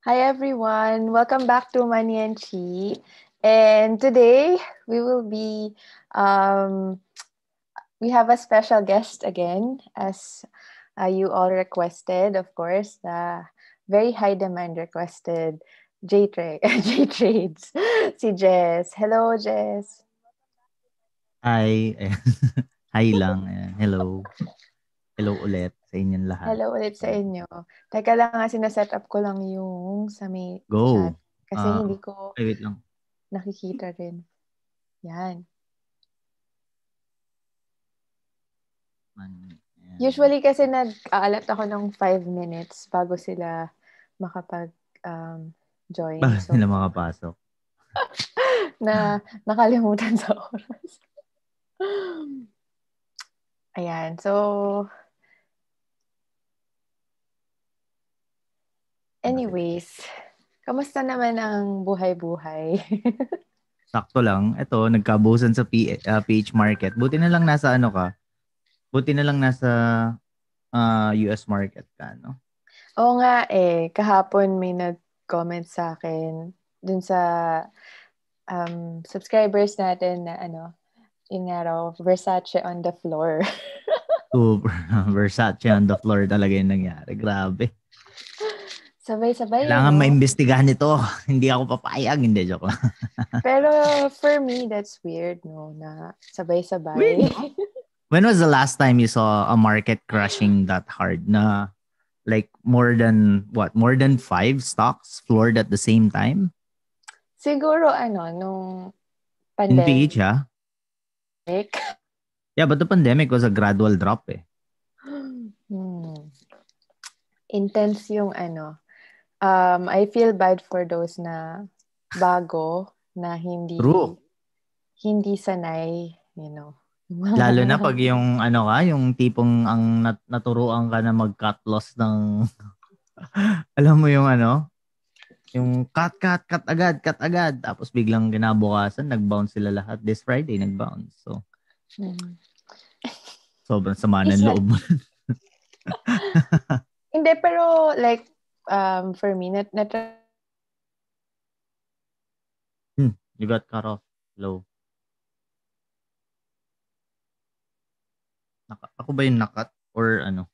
Hi everyone, welcome back to Money and Chi. And today we will be um, we have a special guest again, as uh, you all requested, of course, the very high demand requested J Trade, J Trades, si Jess. Hello, Jess. Hi. Hi lang. Hello. Hello ulit sa inyong lahat. Hello ulit sa inyo. Teka lang nga, sinaset up ko lang yung sa may Go. chat. Kasi Ah, hindi ko Ay, wait lang. nakikita rin. Yan. Man, ayan. Usually kasi nag-aalat ako ng 5 minutes bago sila makapag um, join. Bakit So, sila makapasok? na nakalimutan sa oras. Ayan. So, anyways, kamusta naman ang buhay-buhay? Sakto lang. Ito, nagkabusan sa P- ah, PH Market. Buti na lang nasa ano ka? Buti na lang nasa ah, US market ka, no? Oo nga eh, kahapon may nag-comment sa akin dun sa um, subscribers natin na ano, yung nga raw, Versace on the floor. Super. Versace on the floor talaga yung nangyari. Grabe. Sabay-sabay. Kailangan no? maimbestigahan ito. Hindi ako papayag. Hindi, joke lang. Pero for me, that's weird, no? Na sabay-sabay. Weird, When was the last time you saw a market crashing that hard na like more than what? More than five stocks floored at the same time? Siguro, ano, nung In pandemic. PH, ha? Yeah, but the pandemic was a gradual drop eh. Hmm. Intense yung ano. Um, I feel bad for those na bago na hindi True. hindi sanay, you know. Lalo na pag yung ano ka, yung tipong ang nat- naturuan ka na mag-cut loss ng alam mo yung ano, yung cut, cut, cut agad, cut agad. Tapos biglang ginabukasan, nag-bounce sila lahat. This Friday, nag-bounce. So, Hmm. sobrang sama ng loob. Hindi, pero like, um, for me, nat, nat You got cut off. Low. Naka, ako ba yung nakat? Or ano?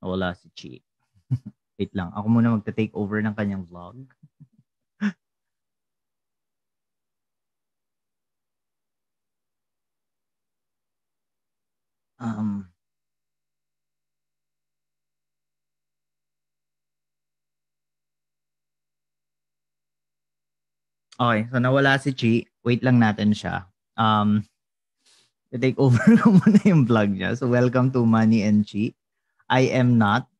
Wala si Chi. Wait lang. Ako muna magta-take over ng kanyang vlog. Um, okay, so nawala si Chi. Wait lang natin siya. Um, take over ko muna yung vlog niya. So welcome to Money and Chi. I am not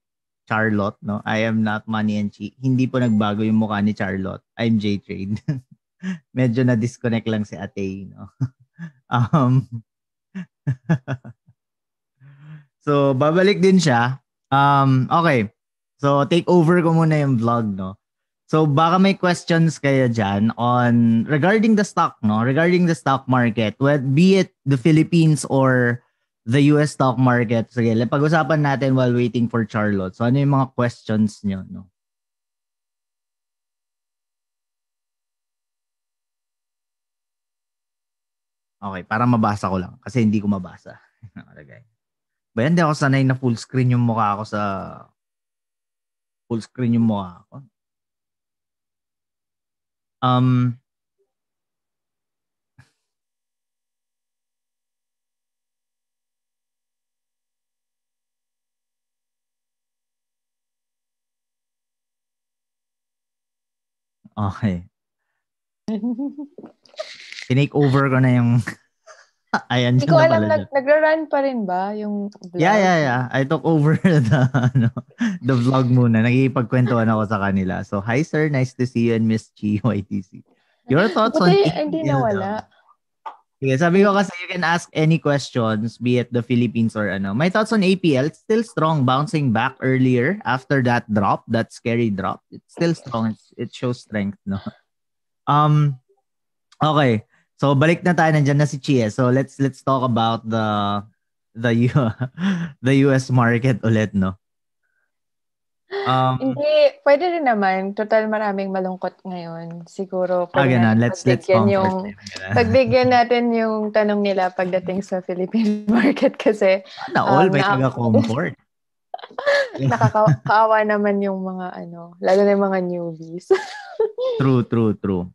Charlotte, no? I am not Money and Chi. Hindi po nagbago yung mukha ni Charlotte. I'm J Trade. Medyo na disconnect lang si Ate, no? um, so babalik din siya. Um, okay. So take over ko muna yung vlog, no? So baka may questions kayo dyan on regarding the stock, no? Regarding the stock market, well, be it the Philippines or the US stock market. Sige, pag-usapan natin while waiting for Charlotte. So ano yung mga questions nyo, no? Okay, para mabasa ko lang kasi hindi ko mabasa. Nakalagay. Ba yan, di ako sanay na full screen yung mukha ko sa full screen yung mukha ko. Um, okay. Tinake over ko na yung Ayan, Hindi ko na alam, pala nag, nagra-run pa rin ba yung vlog? Yeah, yeah, yeah. I took over the ano, the vlog muna. Nagkikipagkwentuhan ako sa kanila. So, hi sir, nice to see you and Miss Chi YTC. Your thoughts on Buti Team hindi nawala. Sige, sabi ko kasi you can ask any questions, be it the Philippines or ano. My thoughts on APL, it's still strong, bouncing back earlier after that drop, that scary drop. It's still strong. It's, it shows strength, no? Um, okay. So, balik na tayo. Nandiyan na si Chie. So, let's let's talk about the the the US market ulit, no? Um, Hindi, pwede rin naman. Total maraming malungkot ngayon. Siguro ah, ah, let's, let's yung, pagbigyan natin yung tanong nila pagdating sa Philippine market kasi na all um, may taga-comfort. nakakaawa naman yung mga ano, lalo na yung mga newbies. true, true, true.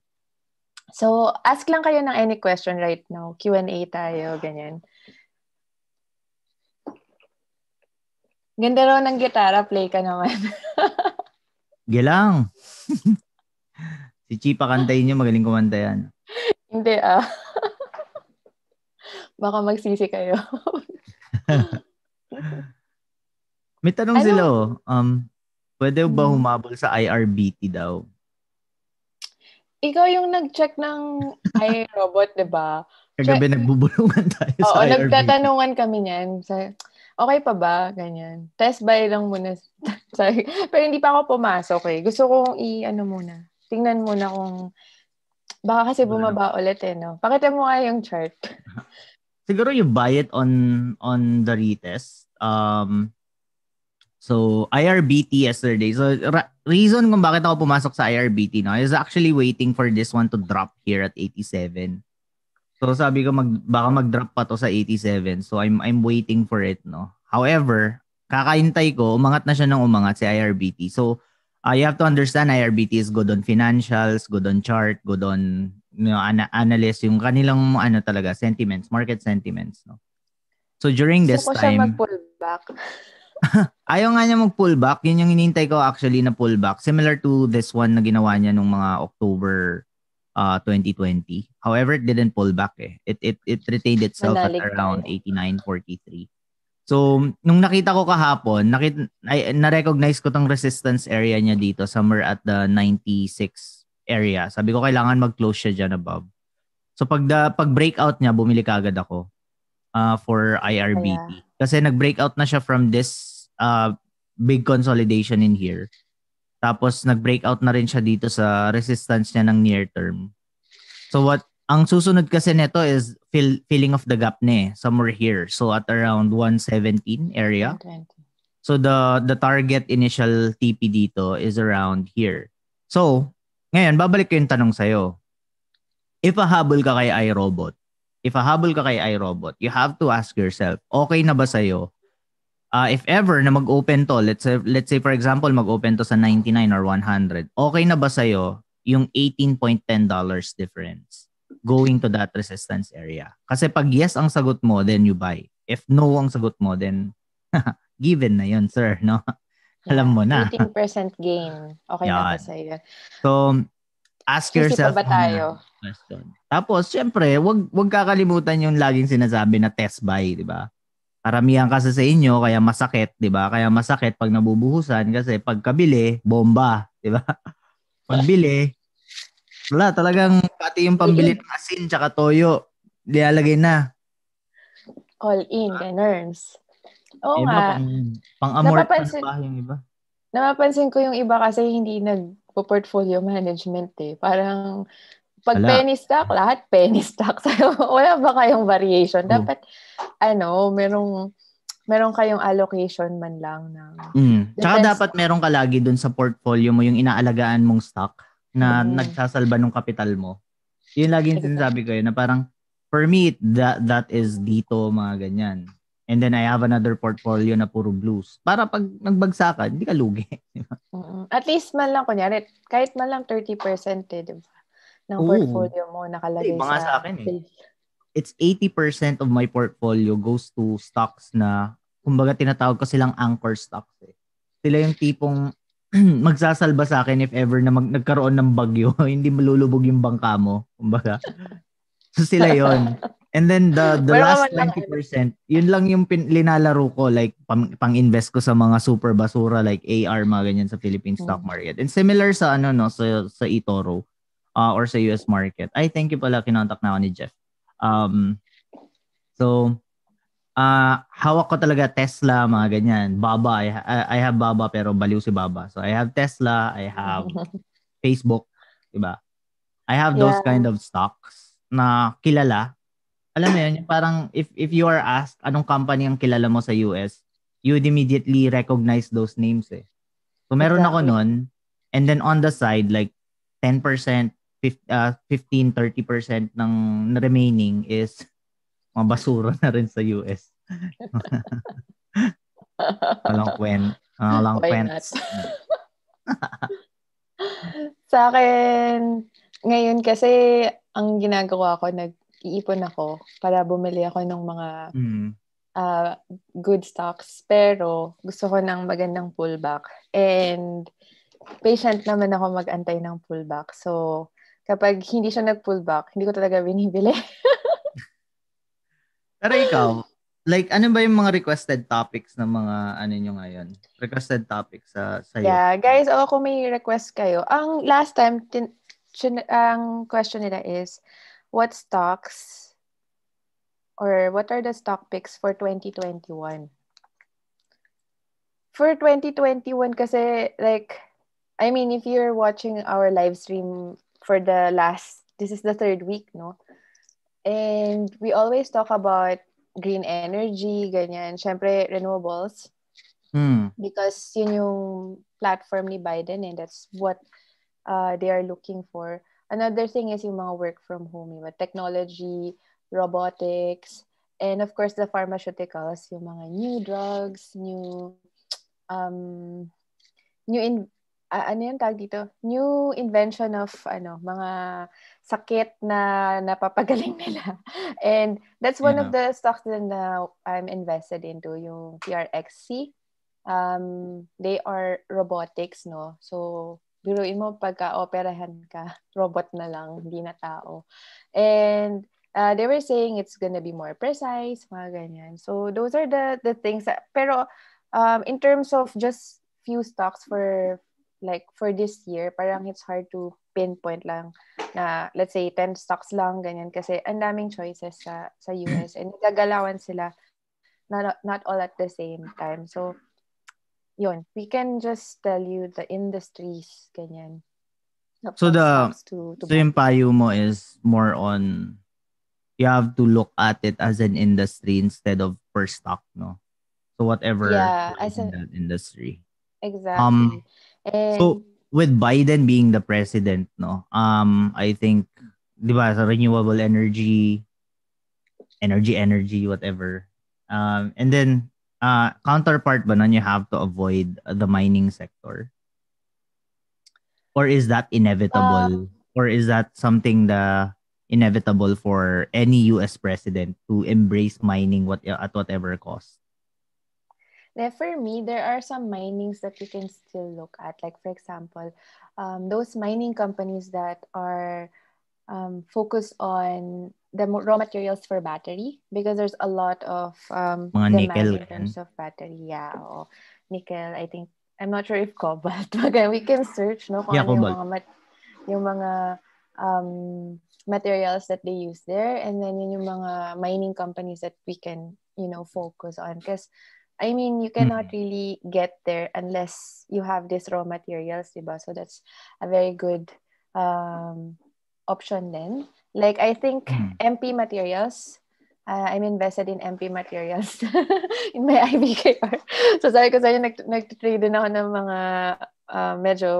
So, ask lang kayo ng any question right now. Q&A tayo, ganyan. Ganda raw ng gitara, play ka naman. Gilang. si Chipa kantayin niyo, magaling kumanta yan. Hindi ah. Baka magsisi kayo. May tanong ano? sila oh. Um, pwede ba hmm. humabol sa IRBT daw? Ikaw yung nag-check ng iRobot, di ba? Kagabi nagbubulungan tayo Oo, sa IRBT. Oo, nagtatanungan kami niyan. Sa, okay pa ba? Ganyan. Test buy lang muna. Sorry. Pero hindi pa ako pumasok eh. Gusto kong i-ano muna. Tingnan muna kung baka kasi bumaba ulit eh, no? Pakita mo nga yung chart. Siguro you buy it on on the retest. Um, so, IRBT yesterday. So, ra- reason kung bakit ako pumasok sa IRBT, no, is actually waiting for this one to drop here at 87. So sabi ko mag baka mag-drop pa to sa 87. So I'm I'm waiting for it, no. However, kakaintay ko, umangat na siya ng umangat si IRBT. So uh, you have to understand IRBT is good on financials, good on chart, good on you know, ana- analyst, yung kanilang ano talaga, sentiments, market sentiments, no. So during this so, time, siya mag-pull back. ayaw nga niya mag-pull back. Yun yung hinintay ko actually na pull back. Similar to this one na ginawa niya nung mga October uh, 2020. However, it didn't pull back eh. It it it retained itself Manalig at around 89.43. So, nung nakita ko kahapon, nakita, ay, na-recognize ko tong resistance area niya dito, somewhere at the 96 area. Sabi ko, kailangan mag-close siya dyan above. So, pag, the, pag breakout niya, bumili ka agad ako uh, for IRBT. Yeah. Kasi nag-breakout na siya from this uh, big consolidation in here. Tapos nag-breakout na rin siya dito sa resistance niya ng near term. So what ang susunod kasi nito is fill, filling of the gap ne somewhere here. So at around 117 area. 120. So the the target initial TP dito is around here. So, ngayon babalik ko yung tanong sa iyo. If a habol ka kay iRobot, if a habol ka kay iRobot, you have to ask yourself, okay na ba sa iyo uh, if ever na mag-open to, let's say, let's say for example, mag-open to sa 99 or 100, okay na ba sa'yo yung $18.10 difference going to that resistance area? Kasi pag yes ang sagot mo, then you buy. If no ang sagot mo, then given na yun, sir. No? Yeah, Alam mo na. 18% gain. Okay Yan. na ba sa'yo? So, ask yourself ba tayo? question. Tapos, syempre, wag, wag kakalimutan yung laging sinasabi na test buy, di ba? Karamihan kasi sa inyo kaya masakit, 'di ba? Kaya masakit pag nabubuhusan kasi pagkabili, bomba, 'di ba? Pagbili, wala talagang pati yung pambili ng asin tsaka toyo, nilalagay na. All in, ganers. Oo iba, nga. Pang, pang napapansin, pa yung iba. Napapansin ko yung iba kasi hindi nag-portfolio management eh. Parang pag Wala. penny stock, lahat penny stock. Wala ba kayong variation? Hmm. Dapat, oh. Ano, merong, meron kayong allocation man lang ng... Mm. Tsaka dapat meron ka lagi dun sa portfolio mo yung inaalagaan mong stock na mm. nagsasalba ng kapital mo. Yun lagi yung sinasabi ko yun na parang for me, that, that is dito, mga ganyan. And then I have another portfolio na puro blues. Para pag nagbagsakan, hindi ka lugi. At least man lang, kunyari, kahit man lang 30% eh, di ba? ng Ooh. portfolio mo nakalagay hey, mga sa, sa akin eh. It's 80% of my portfolio goes to stocks na kumbaga tinatawag ko silang anchor stocks eh. Sila yung tipong magsasalba sa akin if ever na mag, nagkaroon ng bagyo, hindi malulubog yung bangka mo. Kumbaga. So sila yon. And then the the last 20%, yun lang yung pin, linalaro ko like pang, pang-invest ko sa mga super basura like AR mga ganyan sa Philippine stock hmm. market. And similar sa ano no sa sa eToro uh, or sa US market. Ay, thank you pala, kinontak na ako ni Jeff. Um, so, uh, hawak ko talaga Tesla, mga ganyan. Baba, I, I have Baba pero baliw si Baba. So, I have Tesla, I have Facebook, diba? I have those yeah. kind of stocks na kilala. Alam mo yun, parang if, if you are asked anong company ang kilala mo sa US, you would immediately recognize those names eh. So meron exactly. ako nun, and then on the side, like 10%, 15, uh, 15 30% ng remaining is mga basura na rin sa US. walang kwent. Uh, walang kwent. sa akin, ngayon kasi ang ginagawa ko, nag-iipon ako para bumili ako ng mga mm. uh, good stocks. Pero gusto ko ng magandang pullback. And patient naman ako mag-antay ng pullback. So, kapag hindi siya nag-pullback, hindi ko talaga binibili. Pero ikaw, like ano ba yung mga requested topics ng mga ano nyo ngayon? Requested topics sa sa Yeah, guys, o kung may request kayo. Ang last time tin- ang question nila is, what stocks or what are the stock picks for 2021? For 2021 kasi like I mean if you're watching our live stream for the last this is the third week, no? And we always talk about green energy, ganyan. Syempre, renewables. Mm. Because yun yung platform ni Biden and that's what uh, they are looking for. Another thing is yung mga work from home, yung technology, robotics, and of course the pharmaceuticals, yung mga new drugs, new um new in uh, ano yung tag dito? New invention of ano, mga sakit na napapagaling nila. And that's one yeah. of the stocks that uh, I'm invested into, yung PRXC. Um, they are robotics, no? So, biruin mo pagka-operahan ka, robot na lang, hindi na tao. And uh, they were saying it's gonna be more precise, mga ganyan. So those are the the things that, pero um, in terms of just few stocks for like for this year, parang it's hard to pinpoint lang na let's say 10 stocks lang ganyan kasi ang daming choices sa sa US and gagalawan sila not not all at the same time. So yun, we can just tell you the industries, ganyan. So the to, to so yung payo mo is more on you have to look at it as an industry instead of per stock, no? So whatever yeah, as in that industry. Exactly. Um, and, so with Biden being the president, no? Um, I think, di ba, sa renewable energy, energy, energy, whatever. Um, and then uh, counterpart ba nun you have to avoid the mining sector? Or is that inevitable? Uh, or is that something the inevitable for any US president to embrace mining what at whatever cost? For me, there are some minings that you can still look at. Like, for example, um, those mining companies that are um, focused on the raw materials for battery because there's a lot of um, Mga demand nickel, in terms of battery. Yeah, or nickel. I think I'm not sure if cobalt. But we can search no kung yeah, ano yung mga mat- yung mga um, materials that they use there and then yun yung mga mining companies that we can you know focus on because I mean, you cannot mm. really get there unless you have these raw materials, diba? So that's a very good um, option then. Like I think mm. MP materials, uh, I'm invested in MP materials in my IBKR. So sabi ko sa inyo, nag, nag-trade din ako ng mga uh, medyo,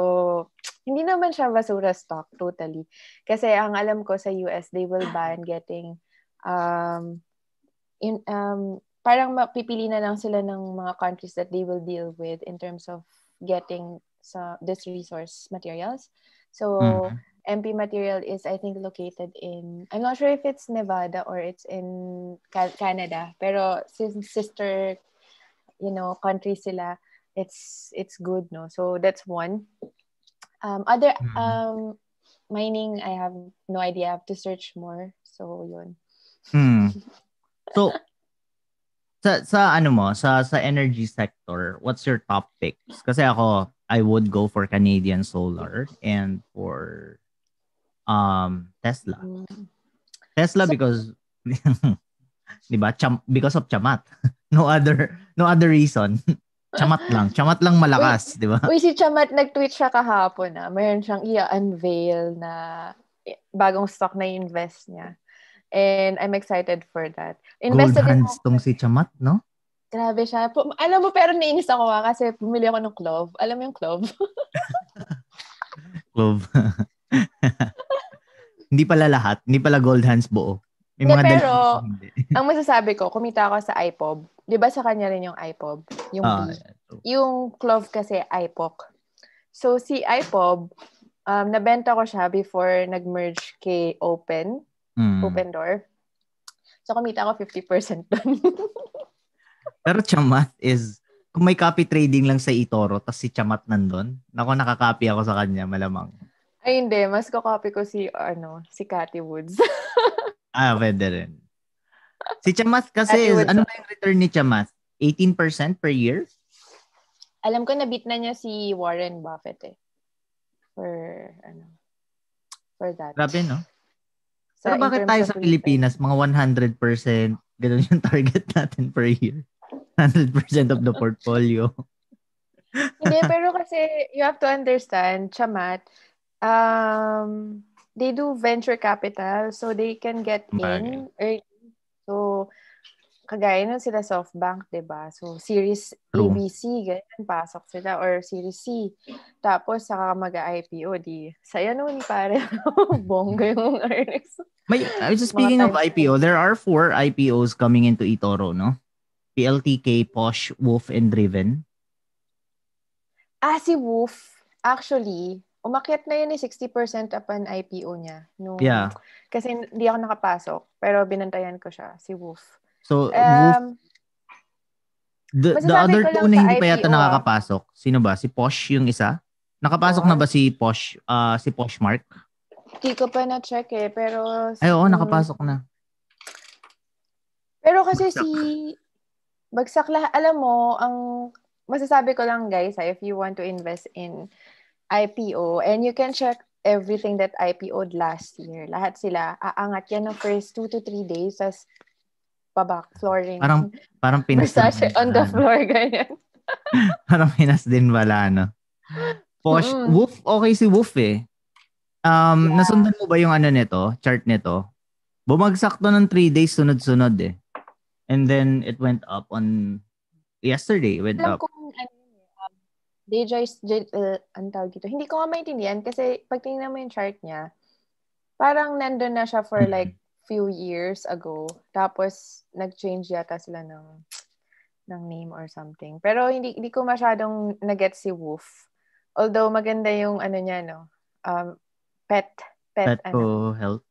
hindi naman siya basura stock totally. Kasi ang alam ko sa US, they will ban getting um, in, um, parang mapipili na lang sila ng mga countries that they will deal with in terms of getting sa this resource materials. So, mm-hmm. MP material is I think located in I'm not sure if it's Nevada or it's in Canada pero since sister you know country sila it's it's good no so that's one um other mm-hmm. um mining I have no idea I have to search more so yun hmm. so sa sa ano mo sa sa energy sector what's your top picks kasi ako I would go for Canadian Solar and for um Tesla. Tesla so, because 'Di ba? Cham- because of chamat. no other no other reason. chamat lang. Chamat lang malakas, 'di ba? Uy, si Chamat nag-tweet siya kahapon na mayroon siyang i-unveil na bagong stock na invest niya. And I'm excited for that. Invested Gold hands tong si Chamat, no? Grabe siya. Alam mo, pero nainis ako ha, kasi bumili ako ng clove. Alam mo yung clove? clove. hindi pala lahat. Hindi pala gold hands buo. May mga pero, ang masasabi ko, kumita ako sa iPob. Di ba sa kanya rin yung iPob? Yung, uh, yung Clove kasi iPoc. So, si iPob, um, nabenta ko siya before nag-merge kay Open, mm. Open Door. So, kumita ako 50% doon. pero Chamat is, kung may copy trading lang sa eToro, tapos si Chamat nandun, nako nakaka-copy ako sa kanya, malamang. Ay, hindi. Mas ko-copy ko si, ano, si Cathy Woods. Ah, pwede rin. Si Chamas kasi, ano ba yung return ni Chamas? 18% per year? Alam ko, nabit na niya si Warren Buffett eh. For, ano, for that. Grabe, no? Sa, Pero bakit tayo sa Pilipinas, mga 100%, ganun yung target natin per year? 100% of the portfolio. Hindi, pero kasi you have to understand, Chamat, um, they do venture capital so they can get in early. So, kagaya nun sila SoftBank, 'di ba? So Series True. ABC ganyan pasok sila or Series C. Tapos saka mag-IPO di. Saya noon pare. Bongga yung earnings. May uh, speaking of IPO, there are four IPOs coming into eToro, no? PLTK, Posh, Wolf and Driven. Ah, si Wolf actually umakyat na yun eh, 60% upon IPO niya. Nung, yeah. Kasi hindi ako nakapasok, pero binantayan ko siya, si Wolf. So, um, the, the other two na hindi pa yata ah. nakakapasok, sino ba? Si Posh yung isa? Nakapasok oh. na ba si Posh, uh, si Posh Mark? Hindi ko pa na-check eh, pero... Ay, oo, nakapasok na. Pero kasi bagsak. si... Bagsak lahat. Alam mo, ang masasabi ko lang guys, if you want to invest in IPO and you can check everything that IPO'd last year. Lahat sila, aangat yan ng first two to three days as pabak, flooring. Parang, parang pinas din. on the floor, ganyan. parang pinas din wala, no? Posh, mm-hmm. Woof, okay si Woof eh. Um, yeah. nasundan mo ba yung ano nito, chart nito? Bumagsak to ng 3 days sunod-sunod eh. And then it went up on yesterday, went Alam up. Kung Dejoyce, uh, ang tawag dito. Hindi ko nga maintindihan kasi pag tingnan mo yung chart niya, parang nandun na siya for like few years ago. Tapos nag-change yata sila ng ng name or something. Pero hindi hindi ko masyadong naget si Wolf. Although maganda yung ano niya no. Um pet pet, pet ano. health.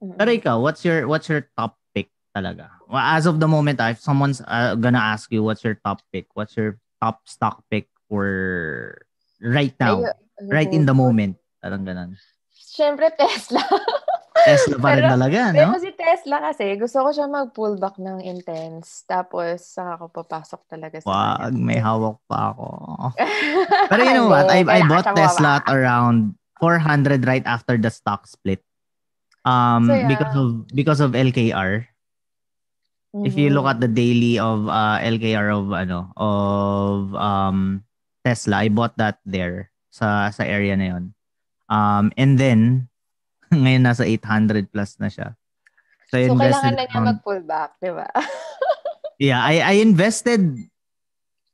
Mm-hmm. Pero ikaw, what's your what's your top pick talaga? Well, as of the moment, if someone's uh, gonna ask you what's your top pick, what's your top stock pick or right now, Ay, right in the moment. Parang ganun. Siyempre, Tesla. Tesla pa rin pero, talaga, no? Pero si Tesla kasi, gusto ko siya mag-pull back ng intense. Tapos, saka ko papasok talaga sa Wag, may hawak pa ako. pero you know what? I, I bought Tesla at around 400 right after the stock split. Um, so, yeah. because of because of LKR. Mm-hmm. If you look mm-hmm. at the daily of uh, LKR of ano of um Tesla. I bought that there sa sa area na yon. Um, and then, ngayon nasa 800 plus na siya. So, so kailangan na niya mag-pull back, di ba? yeah, I, I invested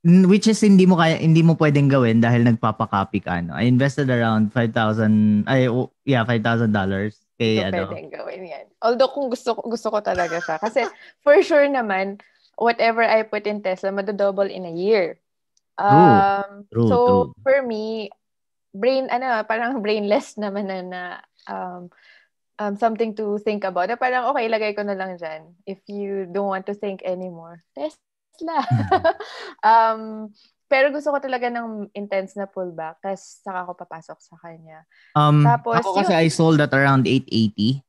which is hindi mo kaya hindi mo pwedeng gawin dahil nagpapa-copy ka no. I invested around 5,000 ay oh, yeah, 5,000 dollars kay so, ano. Pwedeng gawin yan. Although kung gusto gusto ko talaga siya kasi for sure naman whatever I put in Tesla, mado-double in a year. Um, true, so, true. for me, brain, ano, parang brainless naman na, na um, um, something to think about. Na parang, okay, lagay ko na lang dyan. If you don't want to think anymore. Tesla. um, pero gusto ko talaga ng intense na pullback. Tapos, saka ako papasok sa kanya. Um, Tapos, ako kasi yung, I sold at around 880.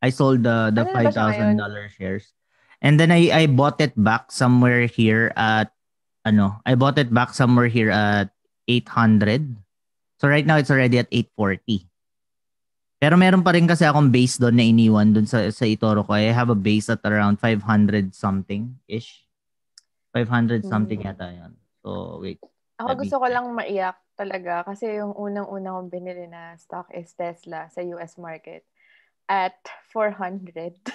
I sold the the ano $5,000 shares. And then I I bought it back somewhere here at ano, I bought it back somewhere here at 800. So right now it's already at 840. Pero meron pa rin kasi akong base doon na iniwan doon sa sa Itoro ko. I have a base at around 500 something ish. 500 something hmm. yata 'yon. So wait. Ako gusto ko lang maiyak talaga kasi yung unang-unang kong binili na stock is Tesla sa US market at 400.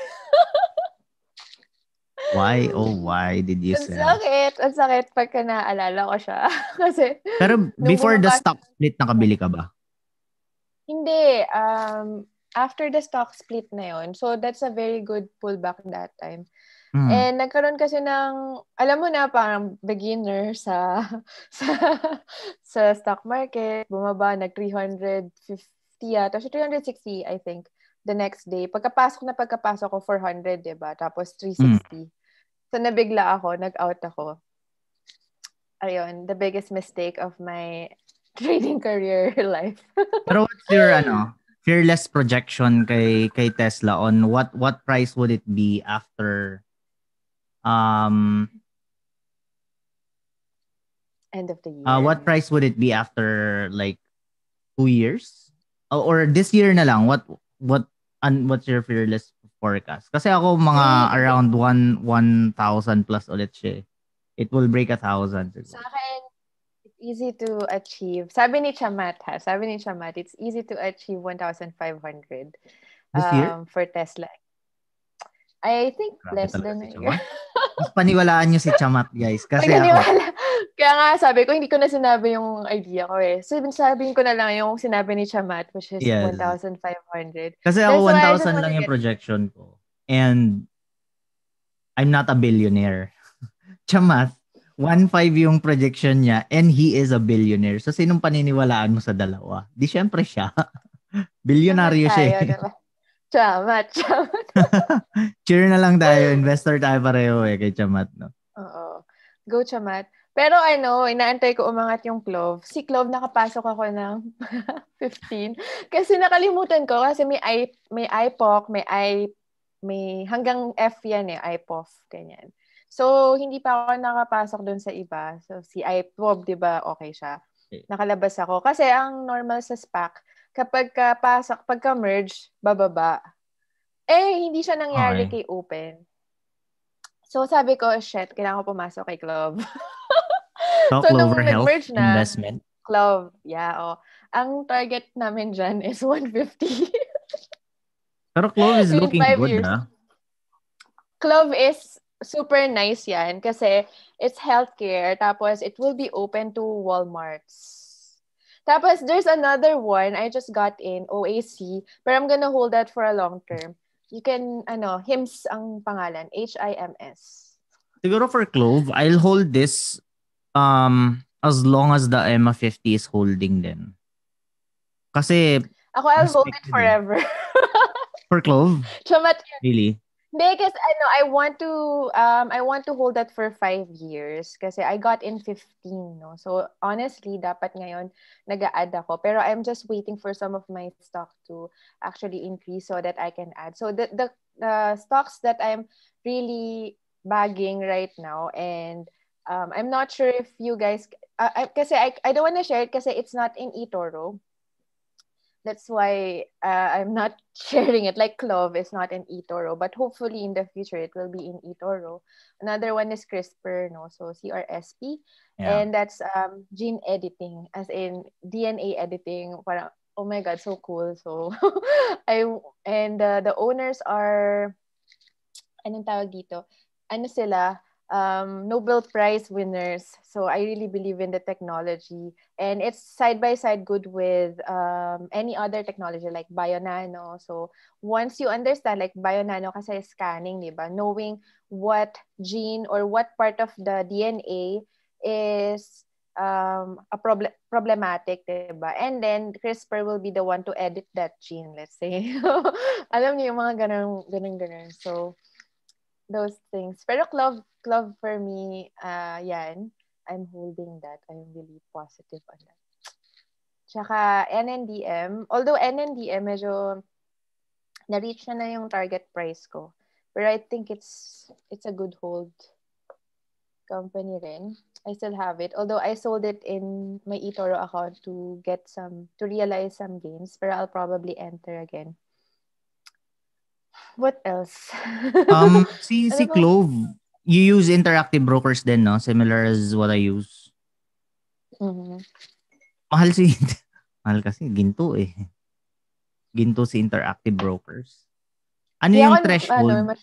why? Oh, why did you sell? Ang sakit. Ang sakit pagka naaalala ko siya. kasi Pero before the stock split, nakabili ka ba? Hindi. Um, after the stock split na yon so that's a very good pullback that time. Mm. And nagkaroon kasi ng, alam mo na, parang beginner sa sa, sa stock market. Bumaba, nag 350 yata. So 360, I think, the next day. Pagkapasok na pagkapasok ko, 400, di ba? Tapos 360. Mm. So nabigla ako, nag-out ako. Ayun, the biggest mistake of my trading career life. Pero what's your ano, fearless projection kay kay Tesla on what what price would it be after um end of the year? Uh, what price would it be after like two years? Or, or this year na lang, what what and what's your fearless forecast? Kasi ako mga around 1 1,000 plus ulit siya. Eh. It will break a thousand. Sa akin, easy to achieve. Sabi ni Chamat ha, sabi ni Chamat, it's easy to achieve 1,500 This um, year? for Tesla. I think Grabe less than si a year. Mas paniwalaan niyo si Chamat, guys. Kasi ako... Kaya nga, sabi ko, hindi ko na sinabi yung idea ko eh. So, sabihin ko na lang yung sinabi ni Chamat, which is yes. 1,500. Kasi ako, 1,000 lang yung projection ko. And I'm not a billionaire. Chamat, 1.5 yung projection niya and he is a billionaire. So, sinong paniniwalaan mo sa dalawa? Di syempre siya. Bilyonaryo siya. Eh. Diba? Chamat, chamat. Cheer na lang tayo. Investor tayo pareho eh kay Chamat, no? Oo. Go, Chamat. Pero ano, inaantay ko umangat yung Clove. Si Clove, nakapasok ako ng 15. Kasi nakalimutan ko kasi may I, may IPOC, may I, may hanggang F yan eh, IPOF, ganyan. So, hindi pa ako nakapasok doon sa iba. So, si iPob, di ba, okay siya. Nakalabas ako. Kasi ang normal sa SPAC, kapag pasok, pagka merge, bababa. Eh, hindi siya nangyari okay. kay Open. So, sabi ko, shit, kailangan ko pumasok kay Club. so, so nung nag-merge na, investment. Club, yeah, oh. Ang target namin dyan is 150. Pero Clove is looking good, years. ha? Clove is super nice yan kasi it's healthcare tapos it will be open to Walmarts. Tapos there's another one I just got in OAC but I'm gonna hold that for a long term. You can ano HIMS ang pangalan H I M S. Siguro for Clove, I'll hold this um as long as the Emma 50 is holding them. Kasi ako I'll hold it forever. for Clove? Chamat. Really? Because I know I want to um I want to hold that for five years kasi I got in 15 no. So honestly, dapat ngayon nag-add ako pero I'm just waiting for some of my stock to actually increase so that I can add. So the the, the stocks that I'm really bagging right now and um, I'm not sure if you guys uh, I, I, I don't want to share it kasi it's not in eToro. That's why uh, I'm not sharing it. Like Clove is not in eToro, but hopefully in the future it will be in eToro. Another one is CRISPR, no, so CRSP, yeah. and that's um, gene editing, as in DNA editing. Parang, oh my god, so cool. So I and uh, the owners are anong tawag dito? Ano sila? Um, Nobel Prize winners. So I really believe in the technology. And it's side by side good with um, any other technology like BioNano. So once you understand like BioNano kasi scanning, di ba? Knowing what gene or what part of the DNA is um, a problem problematic, diba? And then CRISPR will be the one to edit that gene, let's say. Alam niyo yung mga ganun, ganun, ganun. So, those things. Pero Clove, Clove for me, uh, yan, I'm holding that. I'm really positive on that. Tsaka NNDM, although NNDM medyo na-reach na na yung target price ko. But I think it's it's a good hold. company rin. I still have it. Although I sold it in my eToro account to get some, to realize some gains. But I'll probably enter again. What else? um, si, si Clove, you use interactive brokers din, no? Similar as what I use. Mm-hmm. Mahal si, mahal kasi, ginto eh. Ginto si interactive brokers. Ano Di yung ako, threshold? Ano, mas,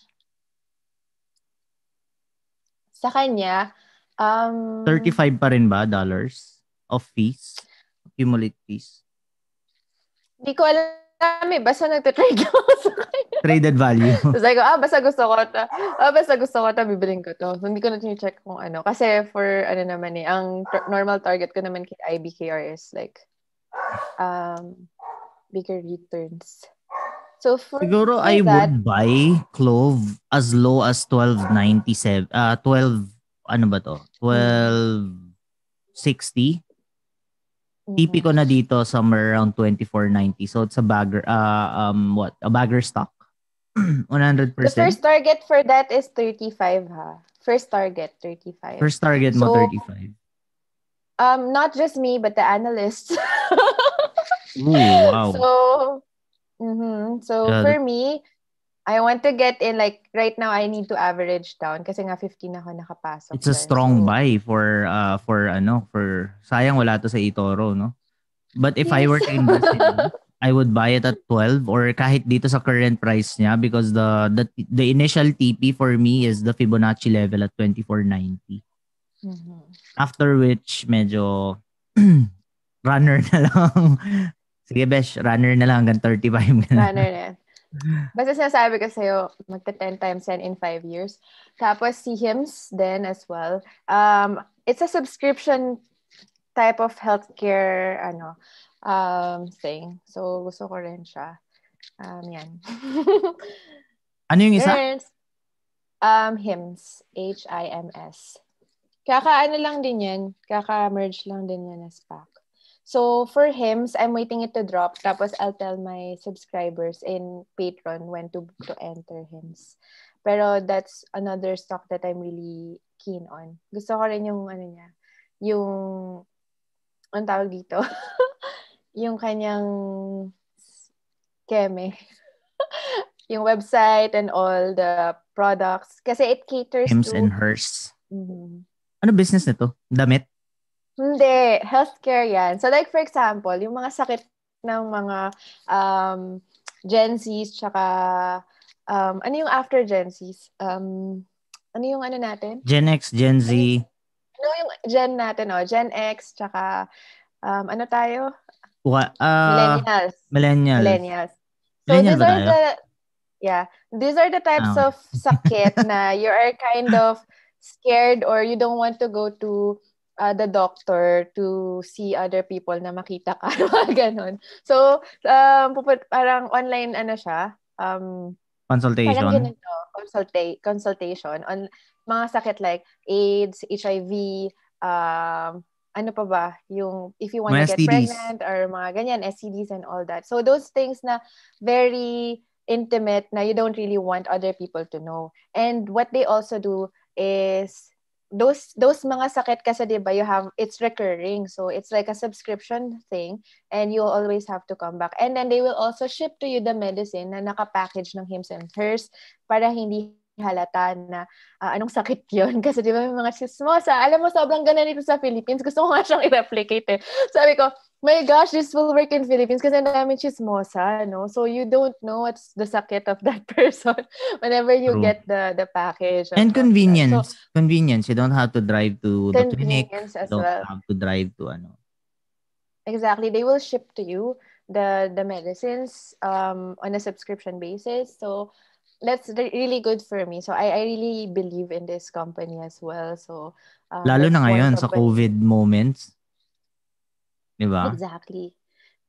sa kanya, um, 35 pa rin ba dollars of fees? Accumulate fees? Hindi ko alam eh. Basta nagtitrade ako sa kanya. Traded value. Tapos like, ah, basta gusto ko to. Ah, basta gusto ko to, bibiling ko to. So, hindi ko na check kung ano. Kasi for, ano naman eh, ang t- normal target ko naman kay IBKR is like, um, bigger returns. So for Siguro I that, would buy clove as low as 1297 uh 12 ano ba to? 1260. Mm-hmm. TP ko na dito somewhere around 2490. So it's a bagger uh um what? A bagger stock. 100%. The first target for that is 35 ha. First target 35. First target mo so, 35. Um not just me but the analysts. Ooh, wow. So Mm-hmm. So for me, I want to get in like right now I need to average down kasi nga 15 ako nakapasok. It's a strong so, buy for uh for ano for sayang wala to sa eToro no. But if yes. I were to invest in I would buy it at 12 or kahit dito sa current price niya because the the the initial TP for me is the Fibonacci level at 2490. Mm-hmm. After which medyo runner na lang Sige, Besh, runner na lang hanggang 35 na. Runner na. Basta sinasabi ko sa'yo, magta 10 times yan in 5 years. Tapos si HIMS then as well. Um, it's a subscription type of healthcare ano um, thing. So gusto ko rin siya. Um, yan. ano yung isa? There's, um, HIMS. H-I-M-S. Kaka ano lang din yan. Kaka-merge lang din yan as SPAC. So for hymns, I'm waiting it to drop. Tapos I'll tell my subscribers in Patreon when to to enter hymns. Pero that's another stock that I'm really keen on. Gusto ko rin yung ano niya, yung ang tawag dito, yung kanyang keme. yung website and all the products. Kasi it caters Hims to... and hers. Mm-hmm. Ano business nito? Damit? Hindi, healthcare yan. So like for example, yung mga sakit ng mga um, Gen Zs, tsaka um, ano yung after Gen Zs? Um, ano yung ano natin? Gen X, Gen Z. Ano yung Gen natin, oh? Gen X, tsaka um, ano tayo? What? Uh, millennials. Millennials. Millennials. So Millennial these are the yeah, these are the types oh. of sakit na you are kind of scared or you don't want to go to uh, the doctor to see other people na makita ka, ganon. So, um, puput, parang online, ano siya, um, consultation. Parang ganito, consulta- consultation on mga sakit like AIDS, HIV, um, ano pa ba, yung if you want to get STDs. pregnant or mga ganyan, STDs and all that. So, those things na very intimate na you don't really want other people to know. And what they also do is those those mga sakit kasi 'di ba you have it's recurring so it's like a subscription thing and you always have to come back and then they will also ship to you the medicine na naka-package ng Hims and Hers para hindi halata na uh, anong sakit yon kasi di ba may mga chismosa alam mo sobrang ganda nito sa Philippines. Gusto ko nga siyang i-replicate eh. Sabi ko my gosh this will work in Philippines kasi namin chismosa no? So you don't know what's the sakit of that person whenever you True. get the the package and convenience. So, convenience. You don't have to drive to the clinic. As don't well. have to drive to ano. Exactly. They will ship to you the the medicines um on a subscription basis. So that's really good for me. So I, I really believe in this company as well. So um, lalo na ngayon sa COVID moments. 'Di ba? Exactly.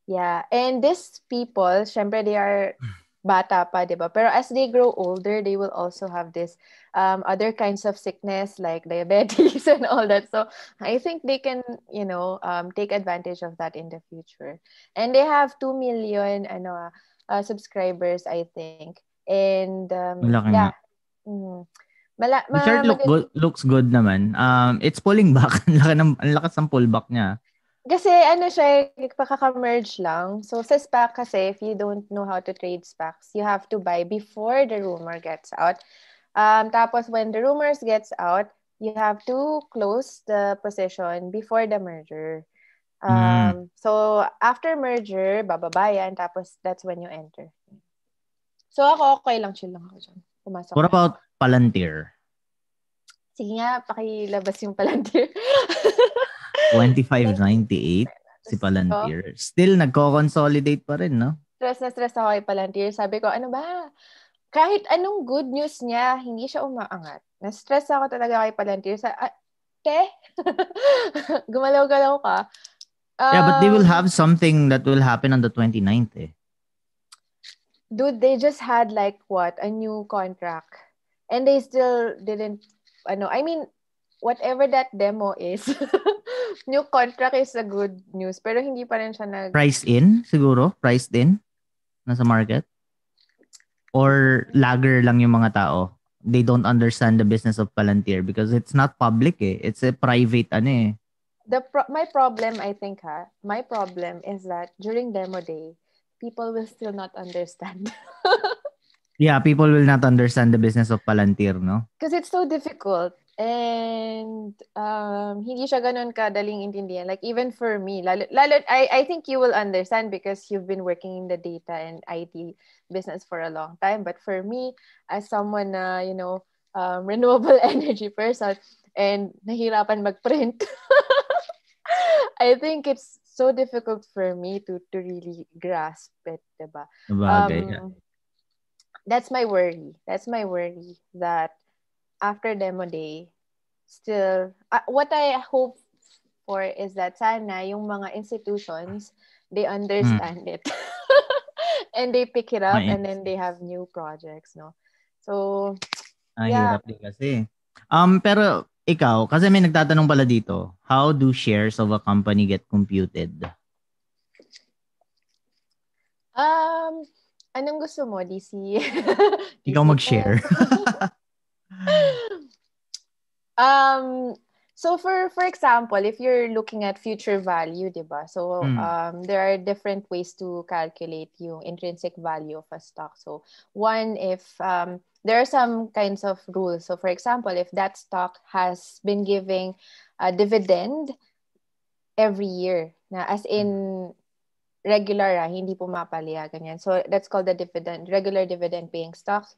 Yeah. And these people, syempre they are bata pa, 'di ba? Pero as they grow older, they will also have this um, other kinds of sickness like diabetes and all that. So I think they can, you know, um, take advantage of that in the future. And they have 2 million ano uh, subscribers, I think. And um, Malaki yeah. Mm, Mala, The chart look mag- good, looks good naman. Um, it's pulling back. ang, laki ng, ang lakas ng pullback niya. Kasi ano siya, pakaka-merge lang. So sa SPAC kasi, if you don't know how to trade SPACs, you have to buy before the rumor gets out. Um, tapos when the rumors gets out, you have to close the position before the merger. Um, So after merger, bababa yan, tapos that's when you enter. So ako, okay lang, chill lang ako dyan. Pumasok What na. about Palantir? Sige nga, pakilabas yung palantir. 2598 si Palantir. Still nagko-consolidate pa rin, no? stress na stress ako kay Palantir. Sabi ko, ano ba? Kahit anong good news niya, hindi siya umaangat. Na-stress ako talaga kay Palantir. Sa, ah, te? Gumalaw-galaw ka. Yeah, but they will Um, have something that will happen on the 29th eh. Dude, they just had like what? A new contract. And they still didn't, ano, I mean, whatever that demo is, new contract is a good news. Pero hindi pa rin siya nag... Price in, siguro? Priced in? Nasa market? Or lagger lang yung mga tao? They don't understand the business of Palantir because it's not public eh. It's a private ano eh. the pro- my problem I think ha my problem is that during demo day people will still not understand. Yeah, people will not understand the business of Palantir, no? because it's so difficult. And um hindi siya ganun kadaling intindihan. Like even for me lalo, lalo I I think you will understand because you've been working in the data and IT business for a long time. But for me as someone na you know um, renewable energy person and nahirapan mag-print I think it's so difficult for me to to really grasp it, diba? Um, that's my worry. That's my worry that after demo day, still, uh, what I hope for is that sana yung mga institutions, they understand it. and they pick it up and then they have new projects, no? So, Ang Yeah. hirap din kasi. Um, pero ikaw, kasi may nagtatanong pala dito, how do shares of a company get computed? um, anong gusto mo, DC? Ikaw DC mag-share. Um, so for for example, if you're looking at future value, diba? So Mm. um, there are different ways to calculate yung intrinsic value of a stock. So one, if um, there are some kinds of rules. So for example, if that stock has been giving a dividend every year, na as in regular, ah, hindi pumapalya, ganyan. So that's called the dividend, regular dividend paying stocks.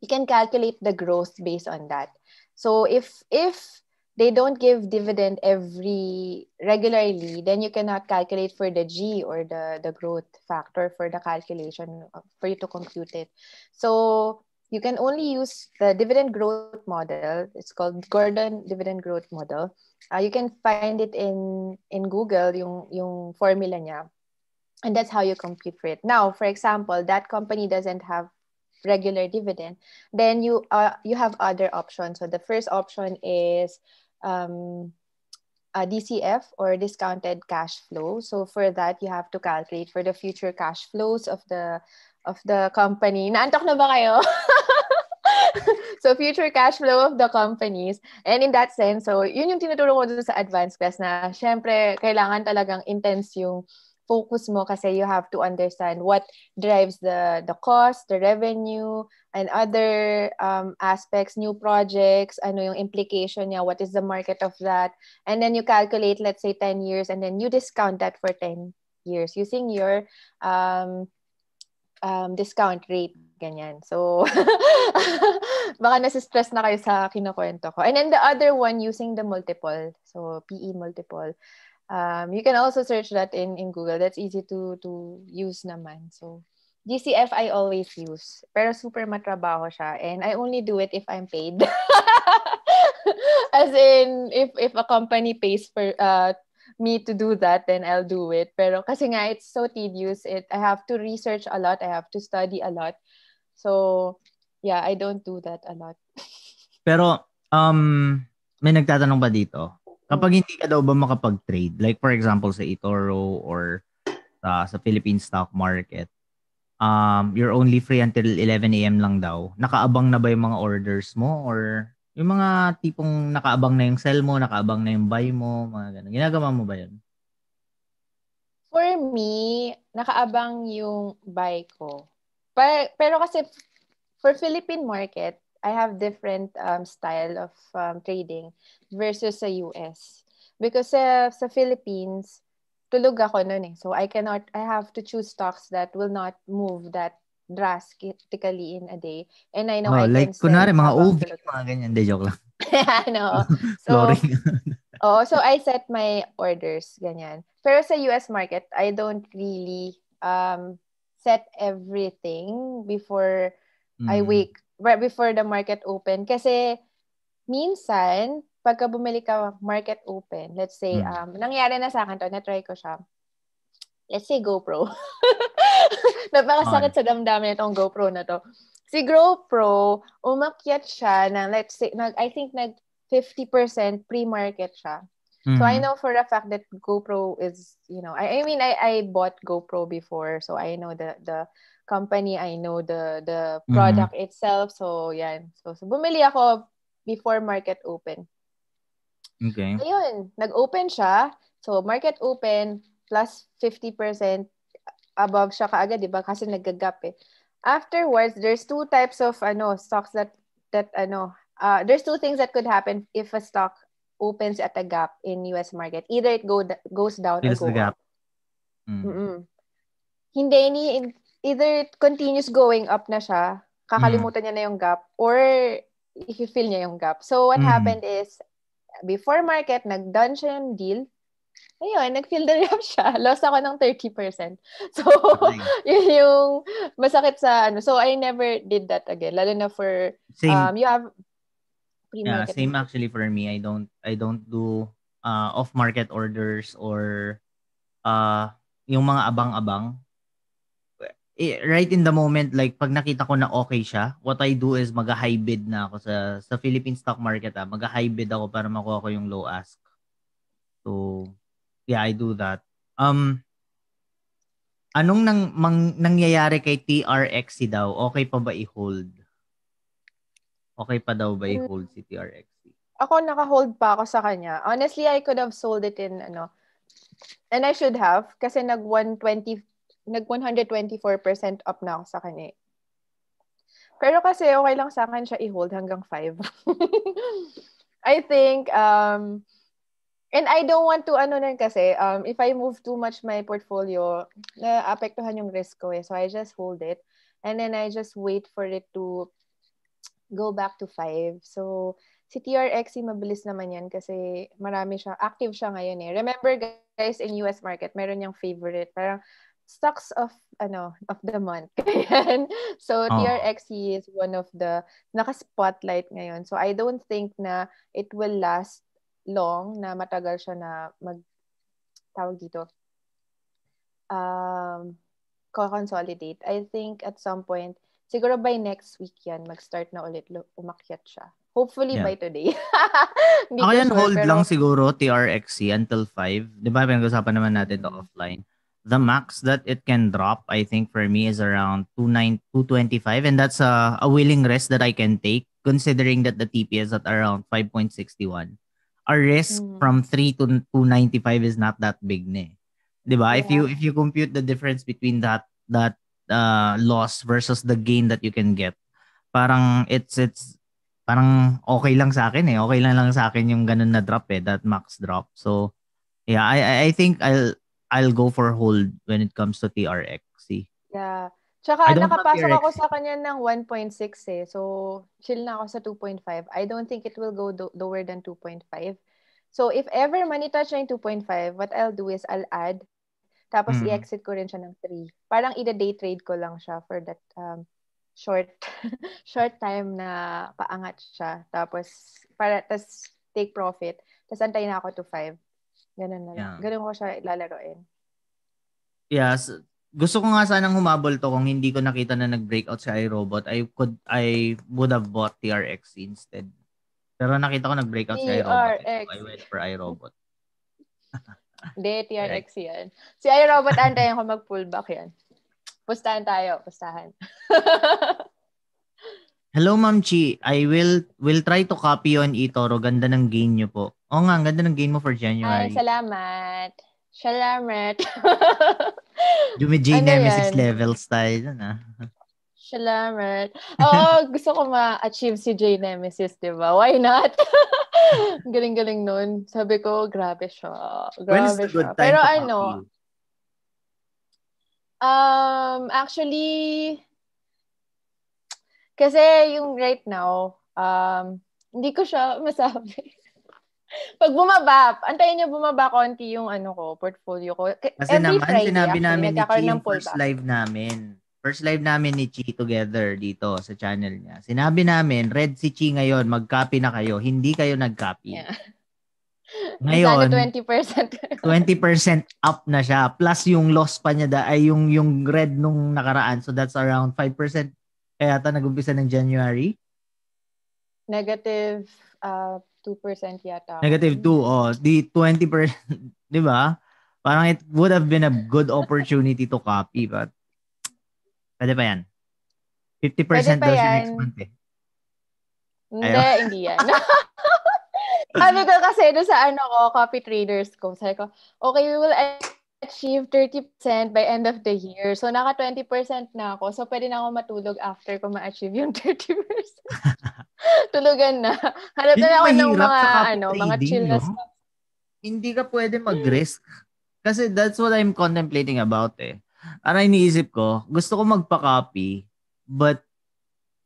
You can calculate the growth based on that. So if if they don't give dividend every regularly, then you cannot calculate for the G or the the growth factor for the calculation for you to compute it. So you can only use the dividend growth model. It's called Gordon dividend growth model. Uh, you can find it in in Google yung yung formula niya. And that's how you compute for it. Now, for example, that company doesn't have regular dividend, then you uh, you have other options. So the first option is um, a DCF or discounted cash flow. So for that, you have to calculate for the future cash flows of the of the company. Naantok na ba kayo? so future cash flow of the companies. And in that sense, so yun yung tinuturo ko dun sa advanced class na syempre kailangan talagang intense yung focus mo kasi you have to understand what drives the the cost, the revenue, and other um, aspects, new projects, ano yung implication niya, what is the market of that, and then you calculate, let's say, 10 years, and then you discount that for 10 years using your um, um, discount rate, ganyan. So, baka nasistress na kayo sa kinukwento ko. And then the other one, using the multiple, so PE multiple. Um, you can also search that in, in Google. That's easy to to use naman. So, DCF I always use. Pero super matrabaho siya. And I only do it if I'm paid. As in, if if a company pays for uh, me to do that, then I'll do it. Pero kasi nga, it's so tedious. It, I have to research a lot. I have to study a lot. So, yeah, I don't do that a lot. Pero, um, may nagtatanong ba dito? Kapag hindi ka daw ba makapag-trade, like for example sa eToro or sa, sa Philippine stock market, um, you're only free until 11 a.m. lang daw. Nakaabang na ba yung mga orders mo or yung mga tipong nakaabang na yung sell mo, nakaabang na yung buy mo, mga ganun. Ginagawa mo ba yun? For me, nakaabang yung buy ko. Pero kasi for Philippine market, I have different um, style of um, trading versus sa US. Because uh, sa Philippines, tulog ako noon eh. So I cannot, I have to choose stocks that will not move that drastically in a day. And I know oh, I like, can kunwari, mga OV, mga ganyan. De, joke lang. no. So, oh, so I set my orders, ganyan. Pero sa US market, I don't really um, set everything before mm. I wake, right before the market open. Kasi minsan, pagka bumili ka market open, let's say, mm. um, nangyari na sa akin to, na-try ko siya. Let's say GoPro. Napakasakit sa damdamin itong GoPro na to. Si GoPro, umakyat siya ng, let's say, nag, I think nag 50% pre-market siya. Mm-hmm. So I mm. know for a fact that GoPro is, you know, I, I mean, I, I bought GoPro before, so I know the the company, I know the the mm-hmm. product mm-hmm. itself. So yan. So, so bumili ako before market open. Okay. Ayun, nag-open siya. So, market open plus 50% above siya kaagad, di ba? Kasi nag-gap eh. Afterwards, there's two types of ano stocks that that ano uh, there's two things that could happen if a stock opens at a gap in US market. Either it go goes down Fills or go gap. up. Mm. Hindi ni either it continues going up na siya, kakalimutan mm. niya na yung gap or i-fill niya yung gap. So what mm. happened is before market, nag-done siya yung deal. Ayun, nag-fill the gap siya. Lost ako ng 30%. So, yun yung masakit sa ano. So, I never did that again. Lalo na for, same. um, you have pre-market. Yeah, same actually for me. I don't, I don't do uh, off-market orders or uh, yung mga abang-abang right in the moment, like pag nakita ko na okay siya, what I do is mag-high bid na ako sa sa Philippine stock market ah. Mag-high bid ako para makuha ko yung low ask. So, yeah, I do that. Um Anong nang mang, nangyayari kay TRXC daw? Okay pa ba i-hold? Okay pa daw ba i-hold si TRXC? Ako naka-hold pa ako sa kanya. Honestly, I could have sold it in ano and I should have kasi nag 120 nag 124% up na ako sa kanya. Pero kasi okay lang sa akin siya i-hold hanggang 5. I think um and I don't want to ano na kasi um if I move too much my portfolio na apektuhan yung risk ko eh. So I just hold it and then I just wait for it to go back to 5. So si TRX mabilis naman yan kasi marami siya active siya ngayon eh. Remember guys in US market meron yung favorite parang stocks of ano of the month. so oh. TRXE is one of the naka-spotlight ngayon. So I don't think na it will last long na matagal siya na mag tawag dito um consolidate. I think at some point siguro by next week yan mag-start na ulit umakyat siya. Hopefully yeah. by today. Ako yan sure, hold pero... lang siguro TRXE until 5. 'Di ba? Pinag-usapan naman natin to offline the max that it can drop, I think for me is around 29, 225. And that's a, a willing risk that I can take considering that the TP is at around 5.61. Our risk mm. from 3 to 295 is not that big ne. 'Di ba? Yeah. If you if you compute the difference between that that uh, loss versus the gain that you can get, parang it's it's parang okay lang sa akin eh. Okay lang lang sa akin yung ganun na drop eh, that max drop. So yeah, I I think I'll I'll go for hold when it comes to TRX. Yeah. Tsaka nakapasok ako sa kanya ng 1.6 eh. So, chill na ako sa 2.5. I don't think it will go do- lower than 2.5. So, if ever money touch na yung 2.5, what I'll do is I'll add. Tapos, mm. i-exit ko rin siya ng 3. Parang ida-day trade ko lang siya for that um, short short time na paangat siya. Tapos, para, tas take profit. Tapos, antayin na ako to 5. Ganun na lang. Yeah. Ganun ko siya lalaroin. Yes. Gusto ko nga sanang humabol to kung hindi ko nakita na nag-breakout si iRobot. I could I would have bought TRX instead. Pero nakita ko nag-breakout si iRobot. So I went for iRobot. Hindi, TRX yan. Si iRobot, antayin ko mag-pullback yan. Pustahan tayo, pustahan. Hello, Ma'am Chi. I will will try to copy on eToro. Ganda ng gain niyo po. Oo nga, ganda ng gain mo for January. Ay, salamat. Salamat. J Ano Nemesis yan? levels tayo dun, ah. salamat. Oo, gusto ko ma-achieve si J Nemesis, di ba? Why not? Galing-galing nun. Sabi ko, grabe siya. Grabe When is the good siya. time Pero ano? Um, actually, kasi yung right now, um, hindi ko siya masabi. Pag bumaba, antayin niyo bumaba konti yung ano ko, portfolio ko. Kasi Every naman, Friday, sinabi namin ni Chi yung first live namin. First live namin ni Chi together dito sa channel niya. Sinabi namin, red si Chi ngayon, mag-copy na kayo. Hindi kayo nag-copy. Yeah. Ngayon, Sana 20%. 20% up na siya. Plus yung loss pa niya, da, ay yung, yung red nung nakaraan. So that's around 5%. Kaya ata nag-umpisa ng January. Negative uh, 2% yata. Negative 2. Oh, di 20%. di ba? Parang it would have been a good opportunity to copy. But pwede pa yan. 50% Pwede pa daw yan. next month eh. Hindi, hindi yan. Sabi ko kasi doon sa ano ko, copy traders ko, sabi ko, okay, we will achieve 30% by end of the year. So, naka 20% na ako. So, pwede na ako matulog after ko ma-achieve yung 30%. Tulugan na. Hanap na ako ng mga, ano, mga chill na no? stuff. Hindi ka pwede mag-risk. Kasi that's what I'm contemplating about eh. Para iniisip ko, gusto ko magpa-copy, but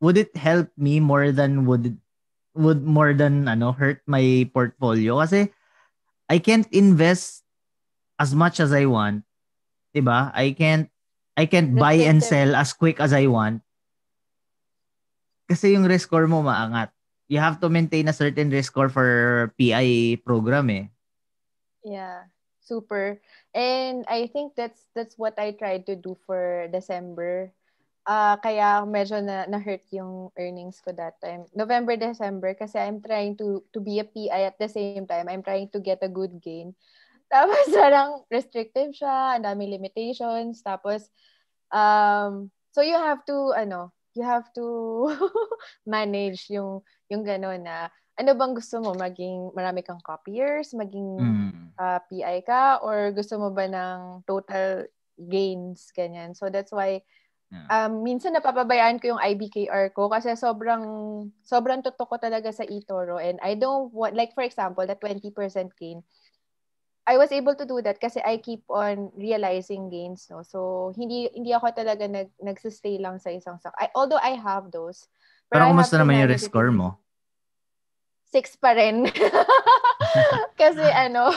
would it help me more than would it, would more than ano hurt my portfolio kasi I can't invest as much as I want. 'Di ba? I can't I can't buy and Restrictive. sell as quick as I want. Kasi yung risk score mo maangat. You have to maintain a certain risk score for PI program eh. Yeah, super. And I think that's that's what I tried to do for December. Ah, kaya medyo na na-hurt yung earnings ko that time. November, December kasi I'm trying to to be a PI at the same time. I'm trying to get a good gain. Tapos parang restrictive siya, ang dami limitations. Tapos um so you have to ano, you have to manage yung yung gano'n na ano bang gusto mo maging marami kang copiers, maging Mm. uh, PI ka or gusto mo ba ng total gains ganyan. So that's why Yeah. um minsan napapabayaan ko yung IBKR ko kasi sobrang sobrang tutok ko talaga sa eToro and I don't want like for example the 20% gain I was able to do that kasi I keep on realizing gains no. So hindi hindi ako talaga nag nagsistay lang sa isang stock. I, although I have those Pero kumusta to naman yung risk score mo? six pa rin. kasi ano,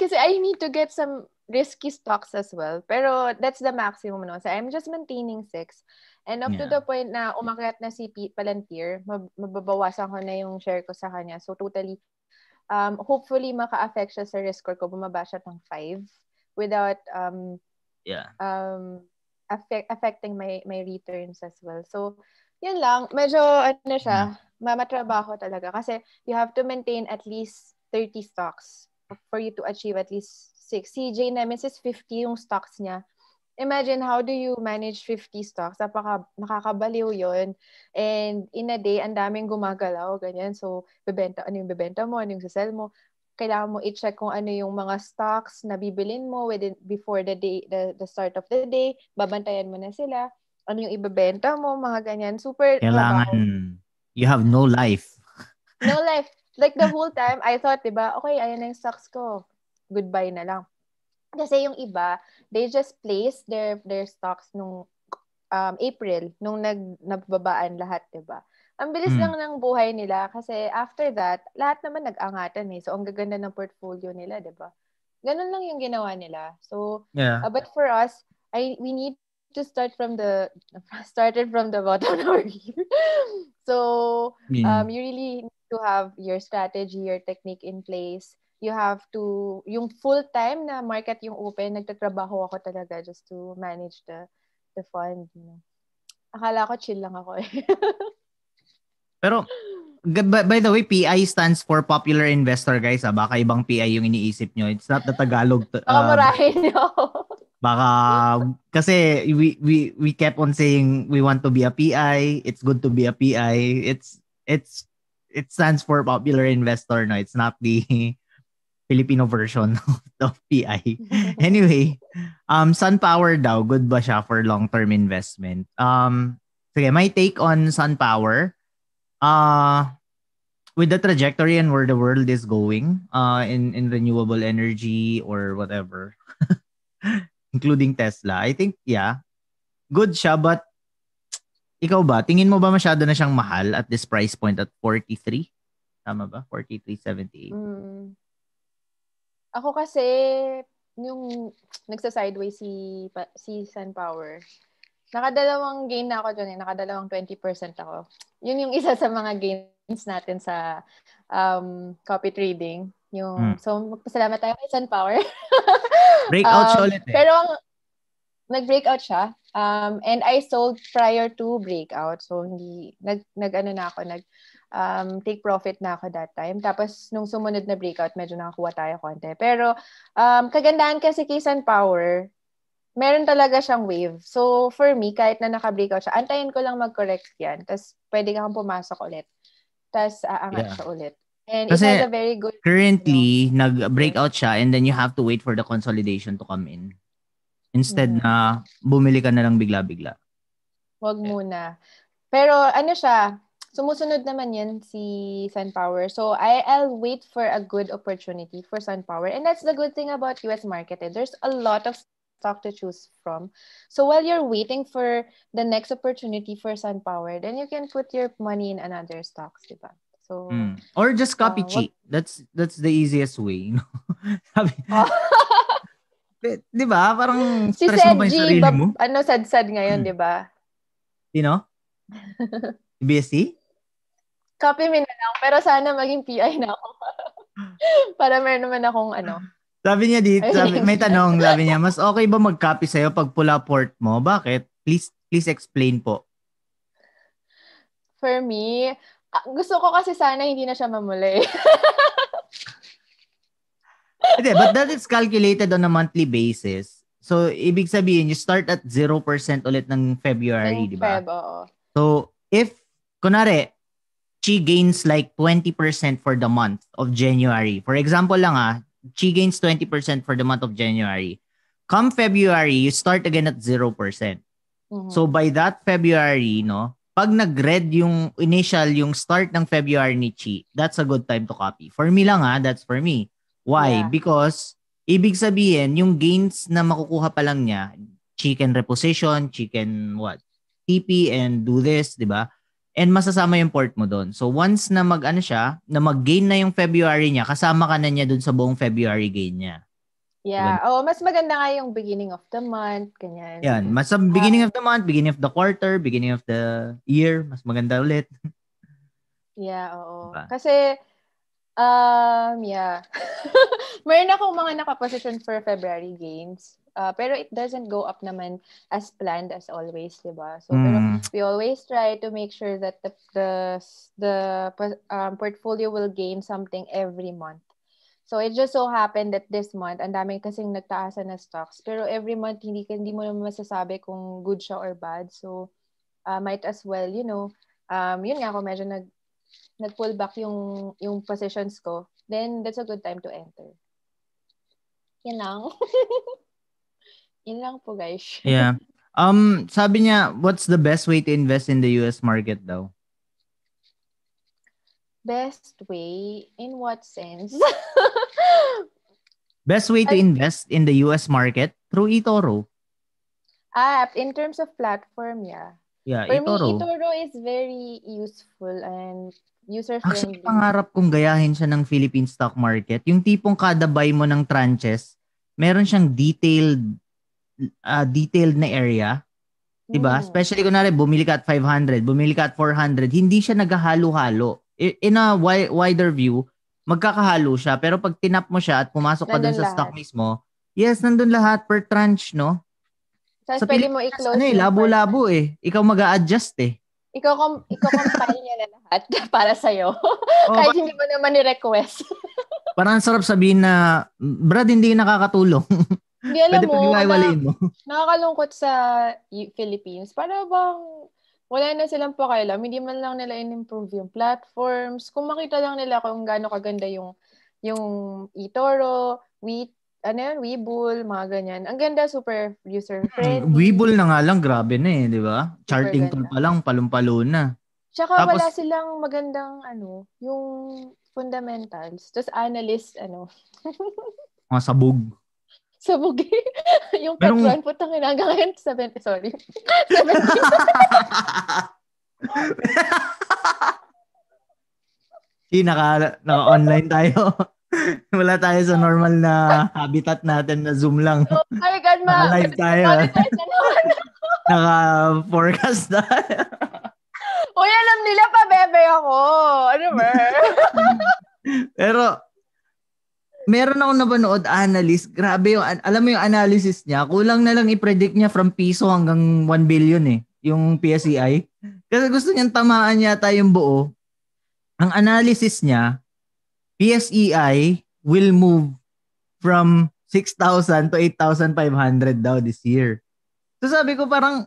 kasi I need to get some risky stocks as well. Pero that's the maximum no. So I'm just maintaining six. And up to Yeah. the point na umakyat na si Pete Palantir, mab- mababawasan ko na yung share ko sa kanya. So totally, um, hopefully maka-affect siya sa risk score ko. Bumaba siya ng five without um, Yeah. um, affect, affecting my my returns as well. So, yun lang. Medyo, ano siya, mamatrabaho talaga. Kasi you have to maintain at least 30 stocks for you to achieve at least 6. Si J Nemesis, 50 yung stocks niya. Imagine how do you manage 50 stocks? Napaka, nakakabaliw yon And in a day, ang daming gumagalaw, ganyan. So, bebenta, ano yung bebenta mo, ano yung sasell mo. Kailangan mo i-check kung ano yung mga stocks na bibilin mo within, before the day, the, the start of the day. Babantayan mo na sila. Ano yung ibebenta mo, mga ganyan. Super Kailangan trabaho. you have no life. No life. Like the whole time, I thought, di ba, okay, ayan na yung stocks ko. Goodbye na lang. Kasi yung iba, they just place their their stocks nung um, April, nung nag, nagbabaan lahat, di ba? Ang bilis Hmm. lang ng buhay nila kasi after that, lahat naman nag-angatan eh. So, ang gaganda ng portfolio nila, di ba? Ganun lang yung ginawa nila. So, Yeah. Uh, but for us, I we need to start from the started from the bottom over here. so um, you really need to have your strategy, your technique in place. You have to yung full time na market yung open, nagtatrabaho ako talaga just to manage the the fund. You know. Akala ko chill lang ako eh. Pero by, by the way, PI stands for Popular Investor guys. Ah. Baka ibang PI yung iniisip nyo. It's not the Tagalog. uh, marahin niyo ako. Baka kasi we we we kept on saying we want to be a PI. It's good to be a PI. It's it's it stands for popular investor no. It's not the Filipino version of PI. anyway, um Sun Power daw good ba siya for long-term investment? Um sige, my take on Sun Power uh with the trajectory and where the world is going uh in in renewable energy or whatever including Tesla. I think, yeah, good siya, but ikaw ba, tingin mo ba masyado na siyang mahal at this price point at 43? Tama ba? 43.78. Mm. Ako kasi, yung nagsa-sideways si, si Sun Power, nakadalawang gain na ako dyan eh. Nakadalawang 20% ako. Yun yung isa sa mga gains natin sa um, copy trading. Yung, hmm. So, magpasalamat tayo kay Sun Power. Breakout um, siya ulit eh. Pero, nag-breakout siya. Um, and I sold prior to breakout. So, hindi, nag, nag ano na ako, nag, um, take profit na ako that time. Tapos, nung sumunod na breakout, medyo nakakuha tayo konti. Pero, um, kagandahan kasi kay Sun Power, meron talaga siyang wave. So, for me, kahit na naka-breakout siya, antayin ko lang mag-correct yan. Tapos, pwede kang pumasok ulit. Tapos, aangat yeah. siya ulit. And Kasi it has a very good... Currently, you know, nag-breakout siya and then you have to wait for the consolidation to come in. Instead mm. na bumili ka na lang bigla-bigla. Wag muna. Pero ano siya, sumusunod naman yan si SunPower. So I, I'll wait for a good opportunity for SunPower. And that's the good thing about US market. Eh. There's a lot of stock to choose from. So while you're waiting for the next opportunity for SunPower, then you can put your money in another stocks, diba? So mm. or just copy uh, cheat. What... That's that's the easiest way, you know. Sabi, oh. 'Di ba? Parang si stress mo ba 'yung sarili mo? Ano sad-sad ngayon, hmm. 'di ba? Sino? BSC? Copy me na lang, pero sana maging PI na ako. Para meron naman akong ano. Sabi niya dito, sabi, may tanong, sabi niya, mas okay ba mag-copy sa'yo pag pula port mo? Bakit? Please, please explain po. For me, Ah, gusto ko kasi sana hindi na siya mamuli. Hindi, but that is calculated on a monthly basis. So, ibig sabihin, you start at 0% ulit ng February, di ba? Feb, oo. So, if, kunwari, she gains like 20% for the month of January. For example lang ah, she gains 20% for the month of January. Come February, you start again at 0%. Mm-hmm. So by that February, no, pag nag-red yung initial, yung start ng February ni Chi, that's a good time to copy. For me lang ha, that's for me. Why? Yeah. Because, ibig sabihin, yung gains na makukuha pa lang niya, chicken reposition, chicken what? TP and do this, di ba? And masasama yung port mo doon. So once na mag-ano siya, na mag-gain na yung February niya, kasama ka na niya doon sa buong February gain niya. Yeah. Oh, mas maganda nga yung beginning of the month, ganyan. Yan, mas sa beginning uh, of the month, beginning of the quarter, beginning of the year, mas maganda ulit. yeah, oo. Diba? Kasi um yeah. Meron akong mga nakaposition for February games. Uh, pero it doesn't go up naman as planned as always, 'di ba? So mm. pero we always try to make sure that the the the um, portfolio will gain something every month. So it just so happened that this month, ang daming kasing nagtaasan na stocks. Pero every month, hindi, hindi mo naman masasabi kung good siya or bad. So uh, might as well, you know, um, yun nga ako medyo nag, nag-pull back yung, yung positions ko. Then that's a good time to enter. Yan lang. Yan lang po guys. yeah. Um, sabi niya, what's the best way to invest in the US market daw? Best way? In what sense? Best way to I, invest in the US market through eToro. Ah, in terms of platform, yeah. Yeah, For eToro. me, eToro is very useful and user-friendly. Actually, pangarap kong gayahin siya ng Philippine stock market. Yung tipong kada buy mo ng tranches, meron siyang detailed uh, detailed na area. Diba? Mm. Especially kunwari, bumili ka at 500, bumili ka at 400, hindi siya naghahalo-halo in a wider view, magkakahalo siya. Pero pag tinap mo siya at pumasok ka dun sa lahat. stock mismo, yes, nandun lahat per tranche, no? So, sa pwede mo i-close. Ano eh, labo-labo eh. Ikaw mag adjust eh. Ikaw, com- ikaw compile niya na lahat para sa'yo. Oh, Kahit hindi mo naman ni-request. parang sarap sabihin na, Brad, hindi nakakatulong. Hindi alam Pwede mo, na, mo. nakakalungkot sa Philippines. Para bang wala na silang pakialam. Hindi man lang nila in-improve yung platforms. Kung makita lang nila kung gaano kaganda yung yung eToro, We, ano yun, Webull, mga ganyan. Ang ganda, super user-friendly. Webull na nga lang, grabe na eh, di ba? Charting tool pa lang, palumpalo na. Tsaka Tapos- wala silang magandang, ano, yung fundamentals. Tapos analyst, ano, Mga sabog. Sabog yung Merong- Petron, putang ina, hanggang ngayon, 70, sorry. 70. Hindi, naka, naka-online tayo. Wala tayo sa normal na habitat natin na Zoom lang. oh my God, ma. Naka-live tayo. Naka-forecast tayo. Uy, alam nila pa, bebe ako. Ano ba? Pero, meron ako napanood analyst. Grabe yung, alam mo yung analysis niya, kulang na lang i-predict niya from piso hanggang 1 billion eh, yung PSEI. Kasi gusto niyang tamaan yata yung buo. Ang analysis niya, PSEI will move from 6,000 to 8,500 daw this year. So sabi ko parang,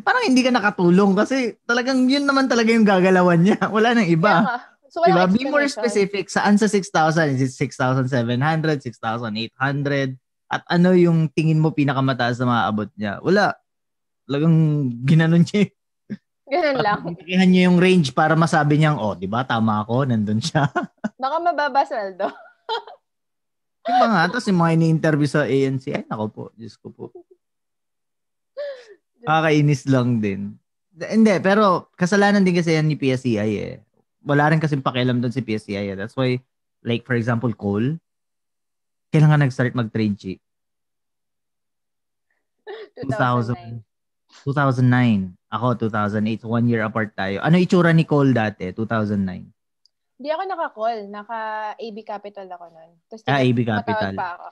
parang hindi ka nakatulong kasi talagang yun naman talaga yung gagalawan niya. Wala nang iba. nga. So, Diba? Be more specific. Saan sa 6,000? Is it 6,700? 6,800? At ano yung tingin mo pinakamataas na maaabot niya? Wala. Talagang ginanon niya. Ganun lang. Pinakihan niya yung range para masabi niyang, oh, di ba, tama ako, nandun siya. Baka mababa sweldo. yung mga, tapos yung mga ini-interview sa ANC, ay, nako po, Diyos ko po. Kakainis lang din. Hindi, pero kasalanan din kasi yan ni PSEI eh. Wala rin kasing pakialam doon si PSEI. Eh. That's why, like for example, coal, kailan ka nag-start mag-trade, Chi? 2009. 2009. Ako, 2008. So, one year apart tayo. Ano itsura ni Cole dati, 2009? Hindi ako naka-call. Naka-AB Capital ako nun. Tapos, Ah, AB Capital. pa ako.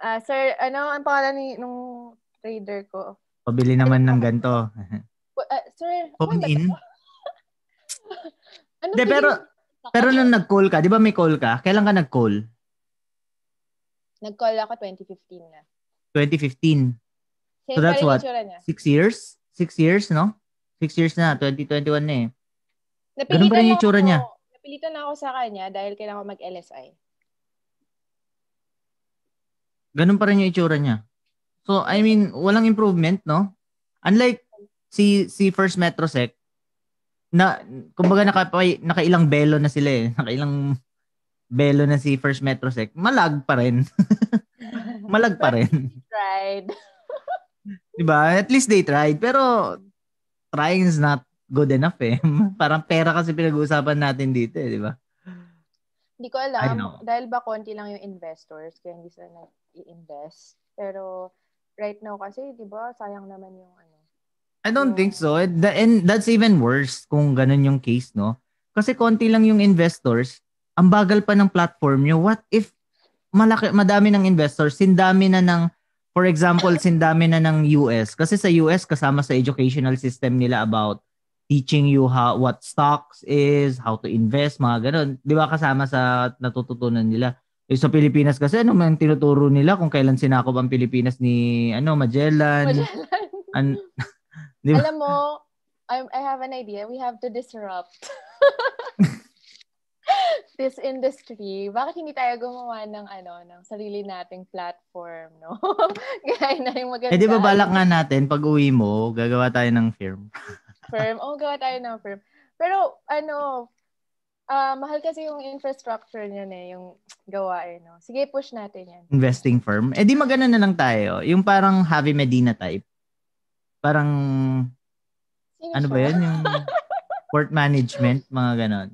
Ah, sir, ano ang pangalan ni nung trader ko? Pabili naman ng ganito. Uh, sir, Phone ano in? ano pili- pero- Pero nung nag-call ka, di ba may call ka? Kailan ka nag-call? Nag-call ako 2015 na. 2015. Same So, that's what? yung. Six years? Six years, no? Six years na. 2021 na eh. Ganun pa rin yung na itsura ako- niya. Napilitan na ako sa kanya dahil kailangan ko mag-LSI. Ganun pa rin yung itsura niya. So, I mean, walang improvement, no? Unlike si si First Metrosec, na, kumbaga naka, nakailang belo na sila eh. Nakailang belo na si First Metrosec. Malag pa rin. Malag pa rin. Tried. Diba? At least they tried. Pero, trying is not good enough eh. Parang pera kasi pinag-uusapan natin dito eh, di ba? Hindi ko alam. Dahil ba konti lang yung investors, kaya hindi sila nag-i-invest. Pero, right now kasi, di ba, sayang naman yung ano. I don't think so. The- And that's even worse kung ganun yung case, no? Kasi konti lang yung investors, ang bagal pa ng platform nyo. What if malaki, madami ng investors, sindami na ng, for example, sindami na ng US. Kasi sa US, kasama sa educational system nila about teaching you how what stocks is, how to invest, mga ganun. Di ba kasama sa natututunan nila? Eh, sa Pilipinas kasi, ano man tinuturo nila kung kailan sinakop ang Pilipinas ni ano Magellan. Magellan. An- Di ba? Alam mo, I, I have an idea. We have to disrupt this industry. Bakit hindi tayo gumawa ng ano, ng sarili nating platform, no? Gaya na yung maganda. Eh di ba balak nga natin pag uwi mo, gagawa tayo ng firm. firm. Oh, gawa tayo ng firm. Pero ano, ah mahal kasi yung infrastructure niyan eh, yung gawain, no? Sige, push natin yan. Investing firm. Eh di magana na lang tayo. Yung parang Javi Medina type. Parang Sino ano ba siya? yun? Yung port management, mga ganon.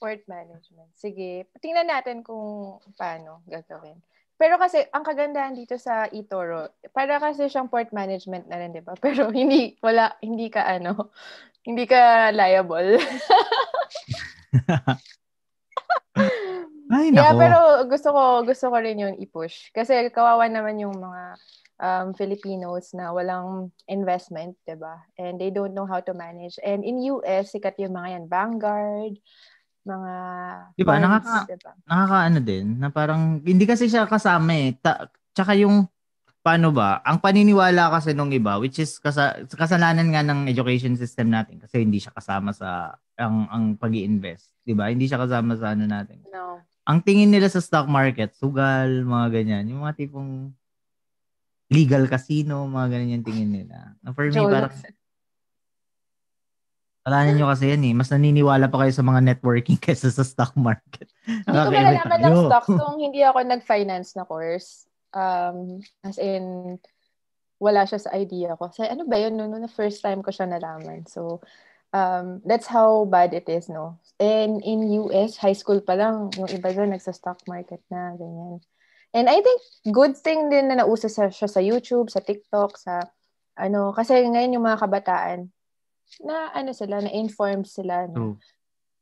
Port management. Sige, tingnan natin kung paano gagawin. Pero kasi, ang kagandahan dito sa eToro, para kasi siyang port management na rin, di ba? Pero hindi, wala, hindi ka ano, hindi ka liable. Ay, yeah, nako. pero gusto ko, gusto ko rin yun i-push. Kasi kawawa naman yung mga um, Filipinos na walang investment, di ba? And they don't know how to manage. And in US, sikat yung mga yan, Vanguard, mga Di ba, nakaka- di ba? Nakakaano din, na parang, hindi kasi siya kasama eh. Ta- tsaka yung, paano ba? Ang paniniwala kasi nung iba, which is kasa, kasalanan nga ng education system natin kasi hindi siya kasama sa ang ang pag invest 'di ba? Hindi siya kasama sa ano natin. No. Ang tingin nila sa stock market, sugal, mga ganyan, yung mga tipong legal casino, mga ganyan yung tingin nila. For me, parang Alanan nyo kasi yan eh. Mas naniniwala pa kayo sa mga networking kaysa sa stock market. Hindi ko malalaman ng stock kung hindi ako nag-finance na course. Um, as in, wala siya sa idea ko. Say, ano ba yun? No, no, no, first time ko siya nalaman. So, um, that's how bad it is, no? And in US, high school pa lang, yung iba doon nagsa-stock market na, ganyan. And I think good thing din na nauso sa, siya sa YouTube, sa TikTok, sa ano, kasi ngayon yung mga kabataan, na ano sila, na informed sila. No?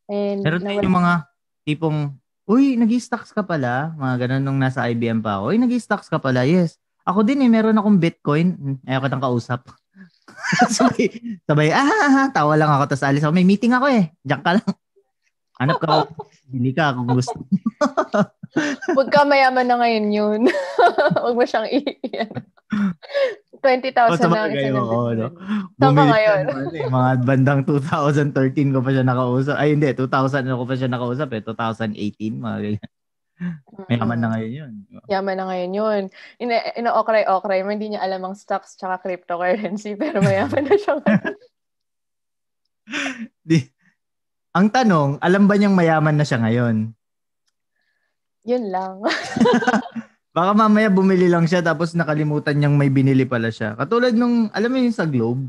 And Pero nawala- yung mga tipong, uy, nag-stocks ka pala. Mga ganun nung nasa IBM pa ako. Uy, nag-stocks ka pala. Yes. Ako din eh, meron akong Bitcoin. Hmm, ayaw ko nang kausap. sabay, sabay, ah, tawa lang ako. Tapos alis ako, may meeting ako eh. Diyan ka lang. Hanap ka, bili ka kung gusto. Huwag ka mayaman na ngayon yun. Huwag mo siyang i- 20,000 oh, na ang isa ng oh, no? Ka ngayon? eh, mga bandang 2013 ko pa siya nakausap. Ay, hindi. 2000 ko pa siya nakausap eh. 2018, mga ganyan. Mayaman na ngayon yun. Yaman na ngayon yun. Ina, ina-okray-okray mo, hindi niya alam ang stocks tsaka cryptocurrency, pero mayaman na siya ngayon. Di, ang tanong, alam ba niyang mayaman na siya ngayon? Yun lang. Baka mamaya bumili lang siya tapos nakalimutan niyang may binili pala siya. Katulad nung, alam mo yung sa Globe?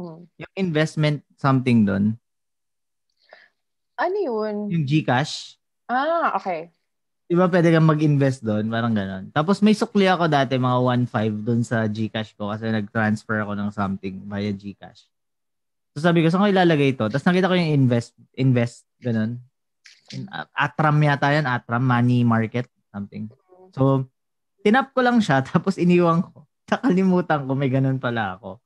Mm. Yung investment something doon. Ano yun? Yung Gcash. Ah, okay. Di ba pwede kang mag-invest doon? Parang ganon. Tapos may sukli ako dati, mga 1.5 doon sa Gcash ko kasi nag-transfer ako ng something via Gcash. So sabi ko, saan ko ilalagay ito? Tapos nakita ko yung invest, invest, ganon. Atram yata yan, Atram, money market, something. So, tinap ko lang siya, tapos iniwan ko. Nakalimutan ko, may ganun pala ako.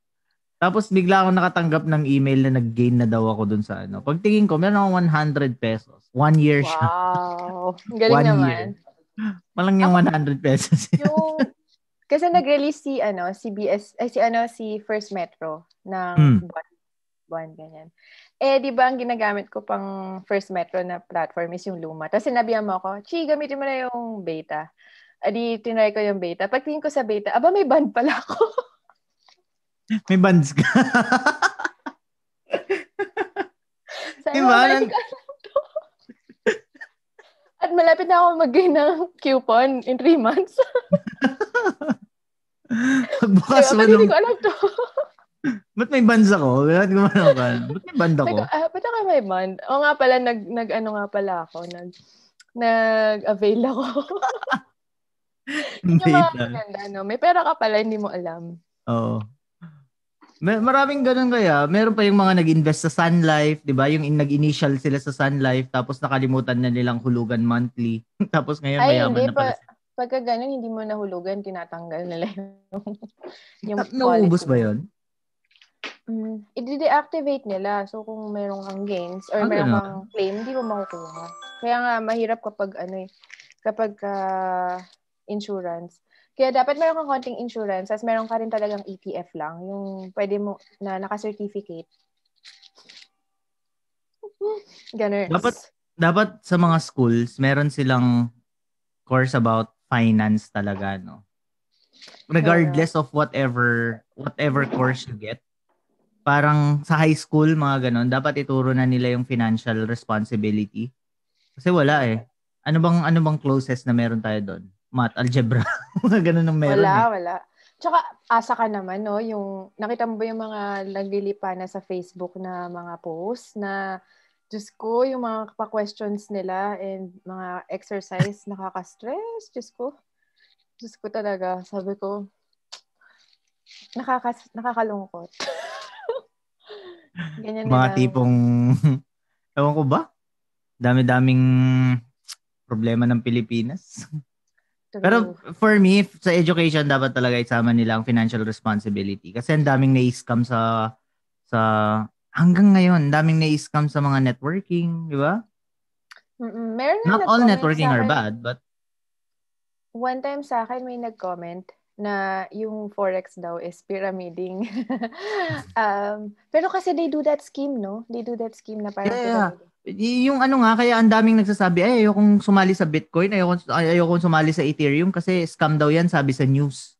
Tapos bigla ako nakatanggap ng email na nag-gain na daw ako dun sa ano. Pagtingin ko, meron akong 100 pesos. One year siya. Wow. Galing One naman. Year. Malang yung 100 pesos. yung, kasi nag-release si, ano, CBS, ay si, ano, si First Metro ng hmm. buwan, buwan, ganyan. Eh, di ba ang ginagamit ko pang First Metro na platform is yung Luma. Tapos sinabihan mo ako, Chi, gamitin mo na yung beta. Adi, tinry ko yung beta. Pagtingin ko sa beta, aba, may band pala ako. may bands ka. Sabi diba? Nan- At malapit na ako mag-gain ng coupon in 3 months. Pagbukas diba, mo nung... Hindi ko alam to. Ba't may bands ako? Ba't gumana ka? Ba't may band ako? Like, uh, ba't ako may band? O nga pala, nag, nag ano nga pala ako, nag, nag-avail ako. yung mga maganda, no? May pera ka pala, hindi mo alam. Oo. May, maraming ganun kaya. Meron pa yung mga nag-invest sa Sun Life, 'di ba? Yung in, nag-initial sila sa Sun Life tapos nakalimutan na nilang hulugan monthly. tapos ngayon Ay, mayaman hindi na pala. Pa, pagka ganun, hindi mo nahulugan, tinatanggal nila yung, yung Na, Nauubos ba 'yon? Mm, i-deactivate nila. So, kung meron kang gains or ah, meron kang claim, hindi mo makukuha. Kaya nga, mahirap kapag ano eh, kapag uh, insurance. Kaya dapat meron kang konting insurance, as meron ka rin talagang ETF lang, yung pwede mo na naka-certificate. Ganun. Dapat dapat sa mga schools, meron silang course about finance talaga, no? Regardless of whatever whatever course you get. Parang sa high school, mga ganon, dapat ituro na nila yung financial responsibility. Kasi wala eh. Ano bang ano bang closest na meron tayo doon? math, algebra. Mga ganun ang meron. Wala, eh. wala. Tsaka, asa ka naman, no? Yung, nakita mo ba yung mga naglilipa na sa Facebook na mga posts na, Diyos ko, yung mga pa-questions nila and mga exercise, nakaka-stress. Diyos ko. Diyos ko talaga. Sabi ko, nakaka nakakalungkot. Ganyan mga lang. tipong, ewan ko ba? Dami-daming problema ng Pilipinas. Pero for me, sa education, dapat talaga isama nila ang financial responsibility. Kasi ang daming na-scam sa, sa, hanggang ngayon, daming na-scam sa mga networking, di ba? Meron Not all networking are bad, but one time sa akin may nag-comment na yung forex daw is pyramiding. um, pero kasi they do that scheme, no? They do that scheme na parang yeah, yeah. Yung ano nga, kaya ang daming nagsasabi, ay ayokong sumali sa Bitcoin, ayokong, ayokong sumali sa Ethereum kasi scam daw yan, sabi sa news.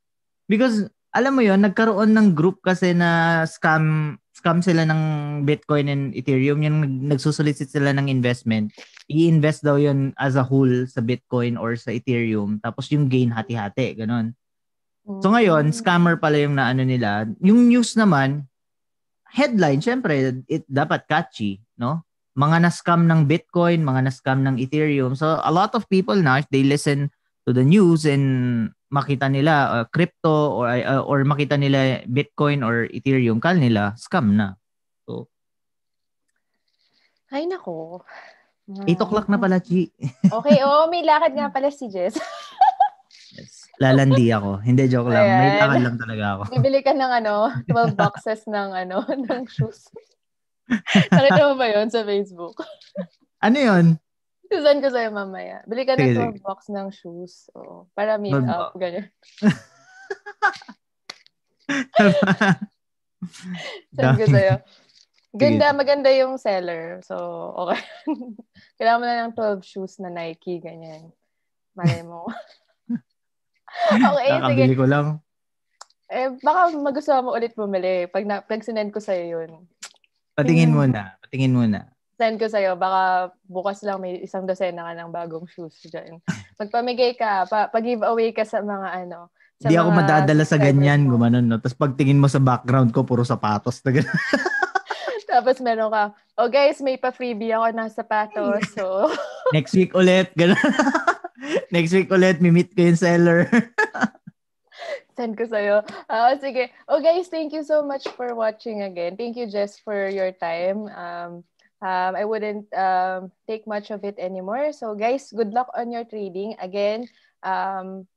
Because, alam mo yon nagkaroon ng group kasi na scam scam sila ng Bitcoin and Ethereum, yung nagsusolicit sila ng investment. I-invest daw yun as a whole sa Bitcoin or sa Ethereum. Tapos yung gain hati-hati, ganun. So ngayon, mm. scammer pala yung naano nila. Yung news naman, headline, syempre, it dapat catchy, no? Mga na-scam ng Bitcoin, mga na-scam ng Ethereum. So a lot of people now, if they listen to the news and makita nila uh, crypto or uh, or makita nila Bitcoin or Ethereum, kal nila scam na. So Ay nako. 8 o'clock na pala, Chi. okay, oh, may lakad nga pala si Jess. Lalandi ako. Hindi, joke lang. Ayan. May lakad lang talaga ako. Bibili ka ng ano, 12 boxes ng ano, ng shoes. Nakita mo ba yun sa Facebook? ano yun? Susan ko sa'yo mamaya. Bili ka ng 12 box ng shoes. Oh, para meet Not up. Ganyan. Saan ko sa'yo. Ganda, maganda yung seller. So, okay. Kailangan mo na ng 12 shoes na Nike, ganyan. Malay mo. okay, Nakabili sige. ko lang. Eh, baka magustuhan mo ulit bumili pag, na, pag sinend ko sa'yo yun. Patingin mo na. Patingin mo na. Send ko sa'yo. Baka bukas lang may isang dosena ka ng bagong shoes dyan. Magpamigay ka, pa, pag-giveaway ka sa mga ano, Hindi ako madadala sa ganyan, mo. gumanon, no? Tapos pagtingin mo sa background ko, puro sapatos na. Tapos meron ka, oh guys, may pa-freebie ako ng sapatos. So, Next week ulit, ganun. Next week ulit, mi-meet ko yung seller. Send ko sa'yo. Uh, sige. Oh, guys, thank you so much for watching again. Thank you, Jess, for your time. Um, um, I wouldn't um, take much of it anymore. So, guys, good luck on your trading. Again, um,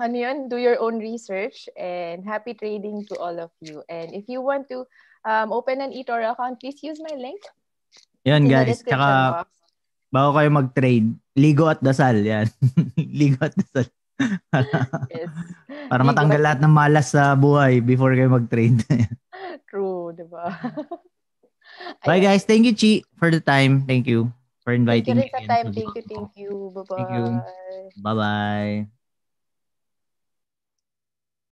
ano yun, do your own research and happy trading to all of you. And if you want to um, open an eToro account, please use my link. Yan, guys. Tsaka, bago kayo mag-trade, ligo at dasal. Yan. ligo at dasal. yes. Para ligo matanggal at... lahat ng malas sa buhay before kayo mag-trade. True, di ba? Bye guys. Thank you, Chi, for the time. Thank you for inviting me. Thank you time. Thank you, thank you. Bye-bye. Thank you. Bye-bye.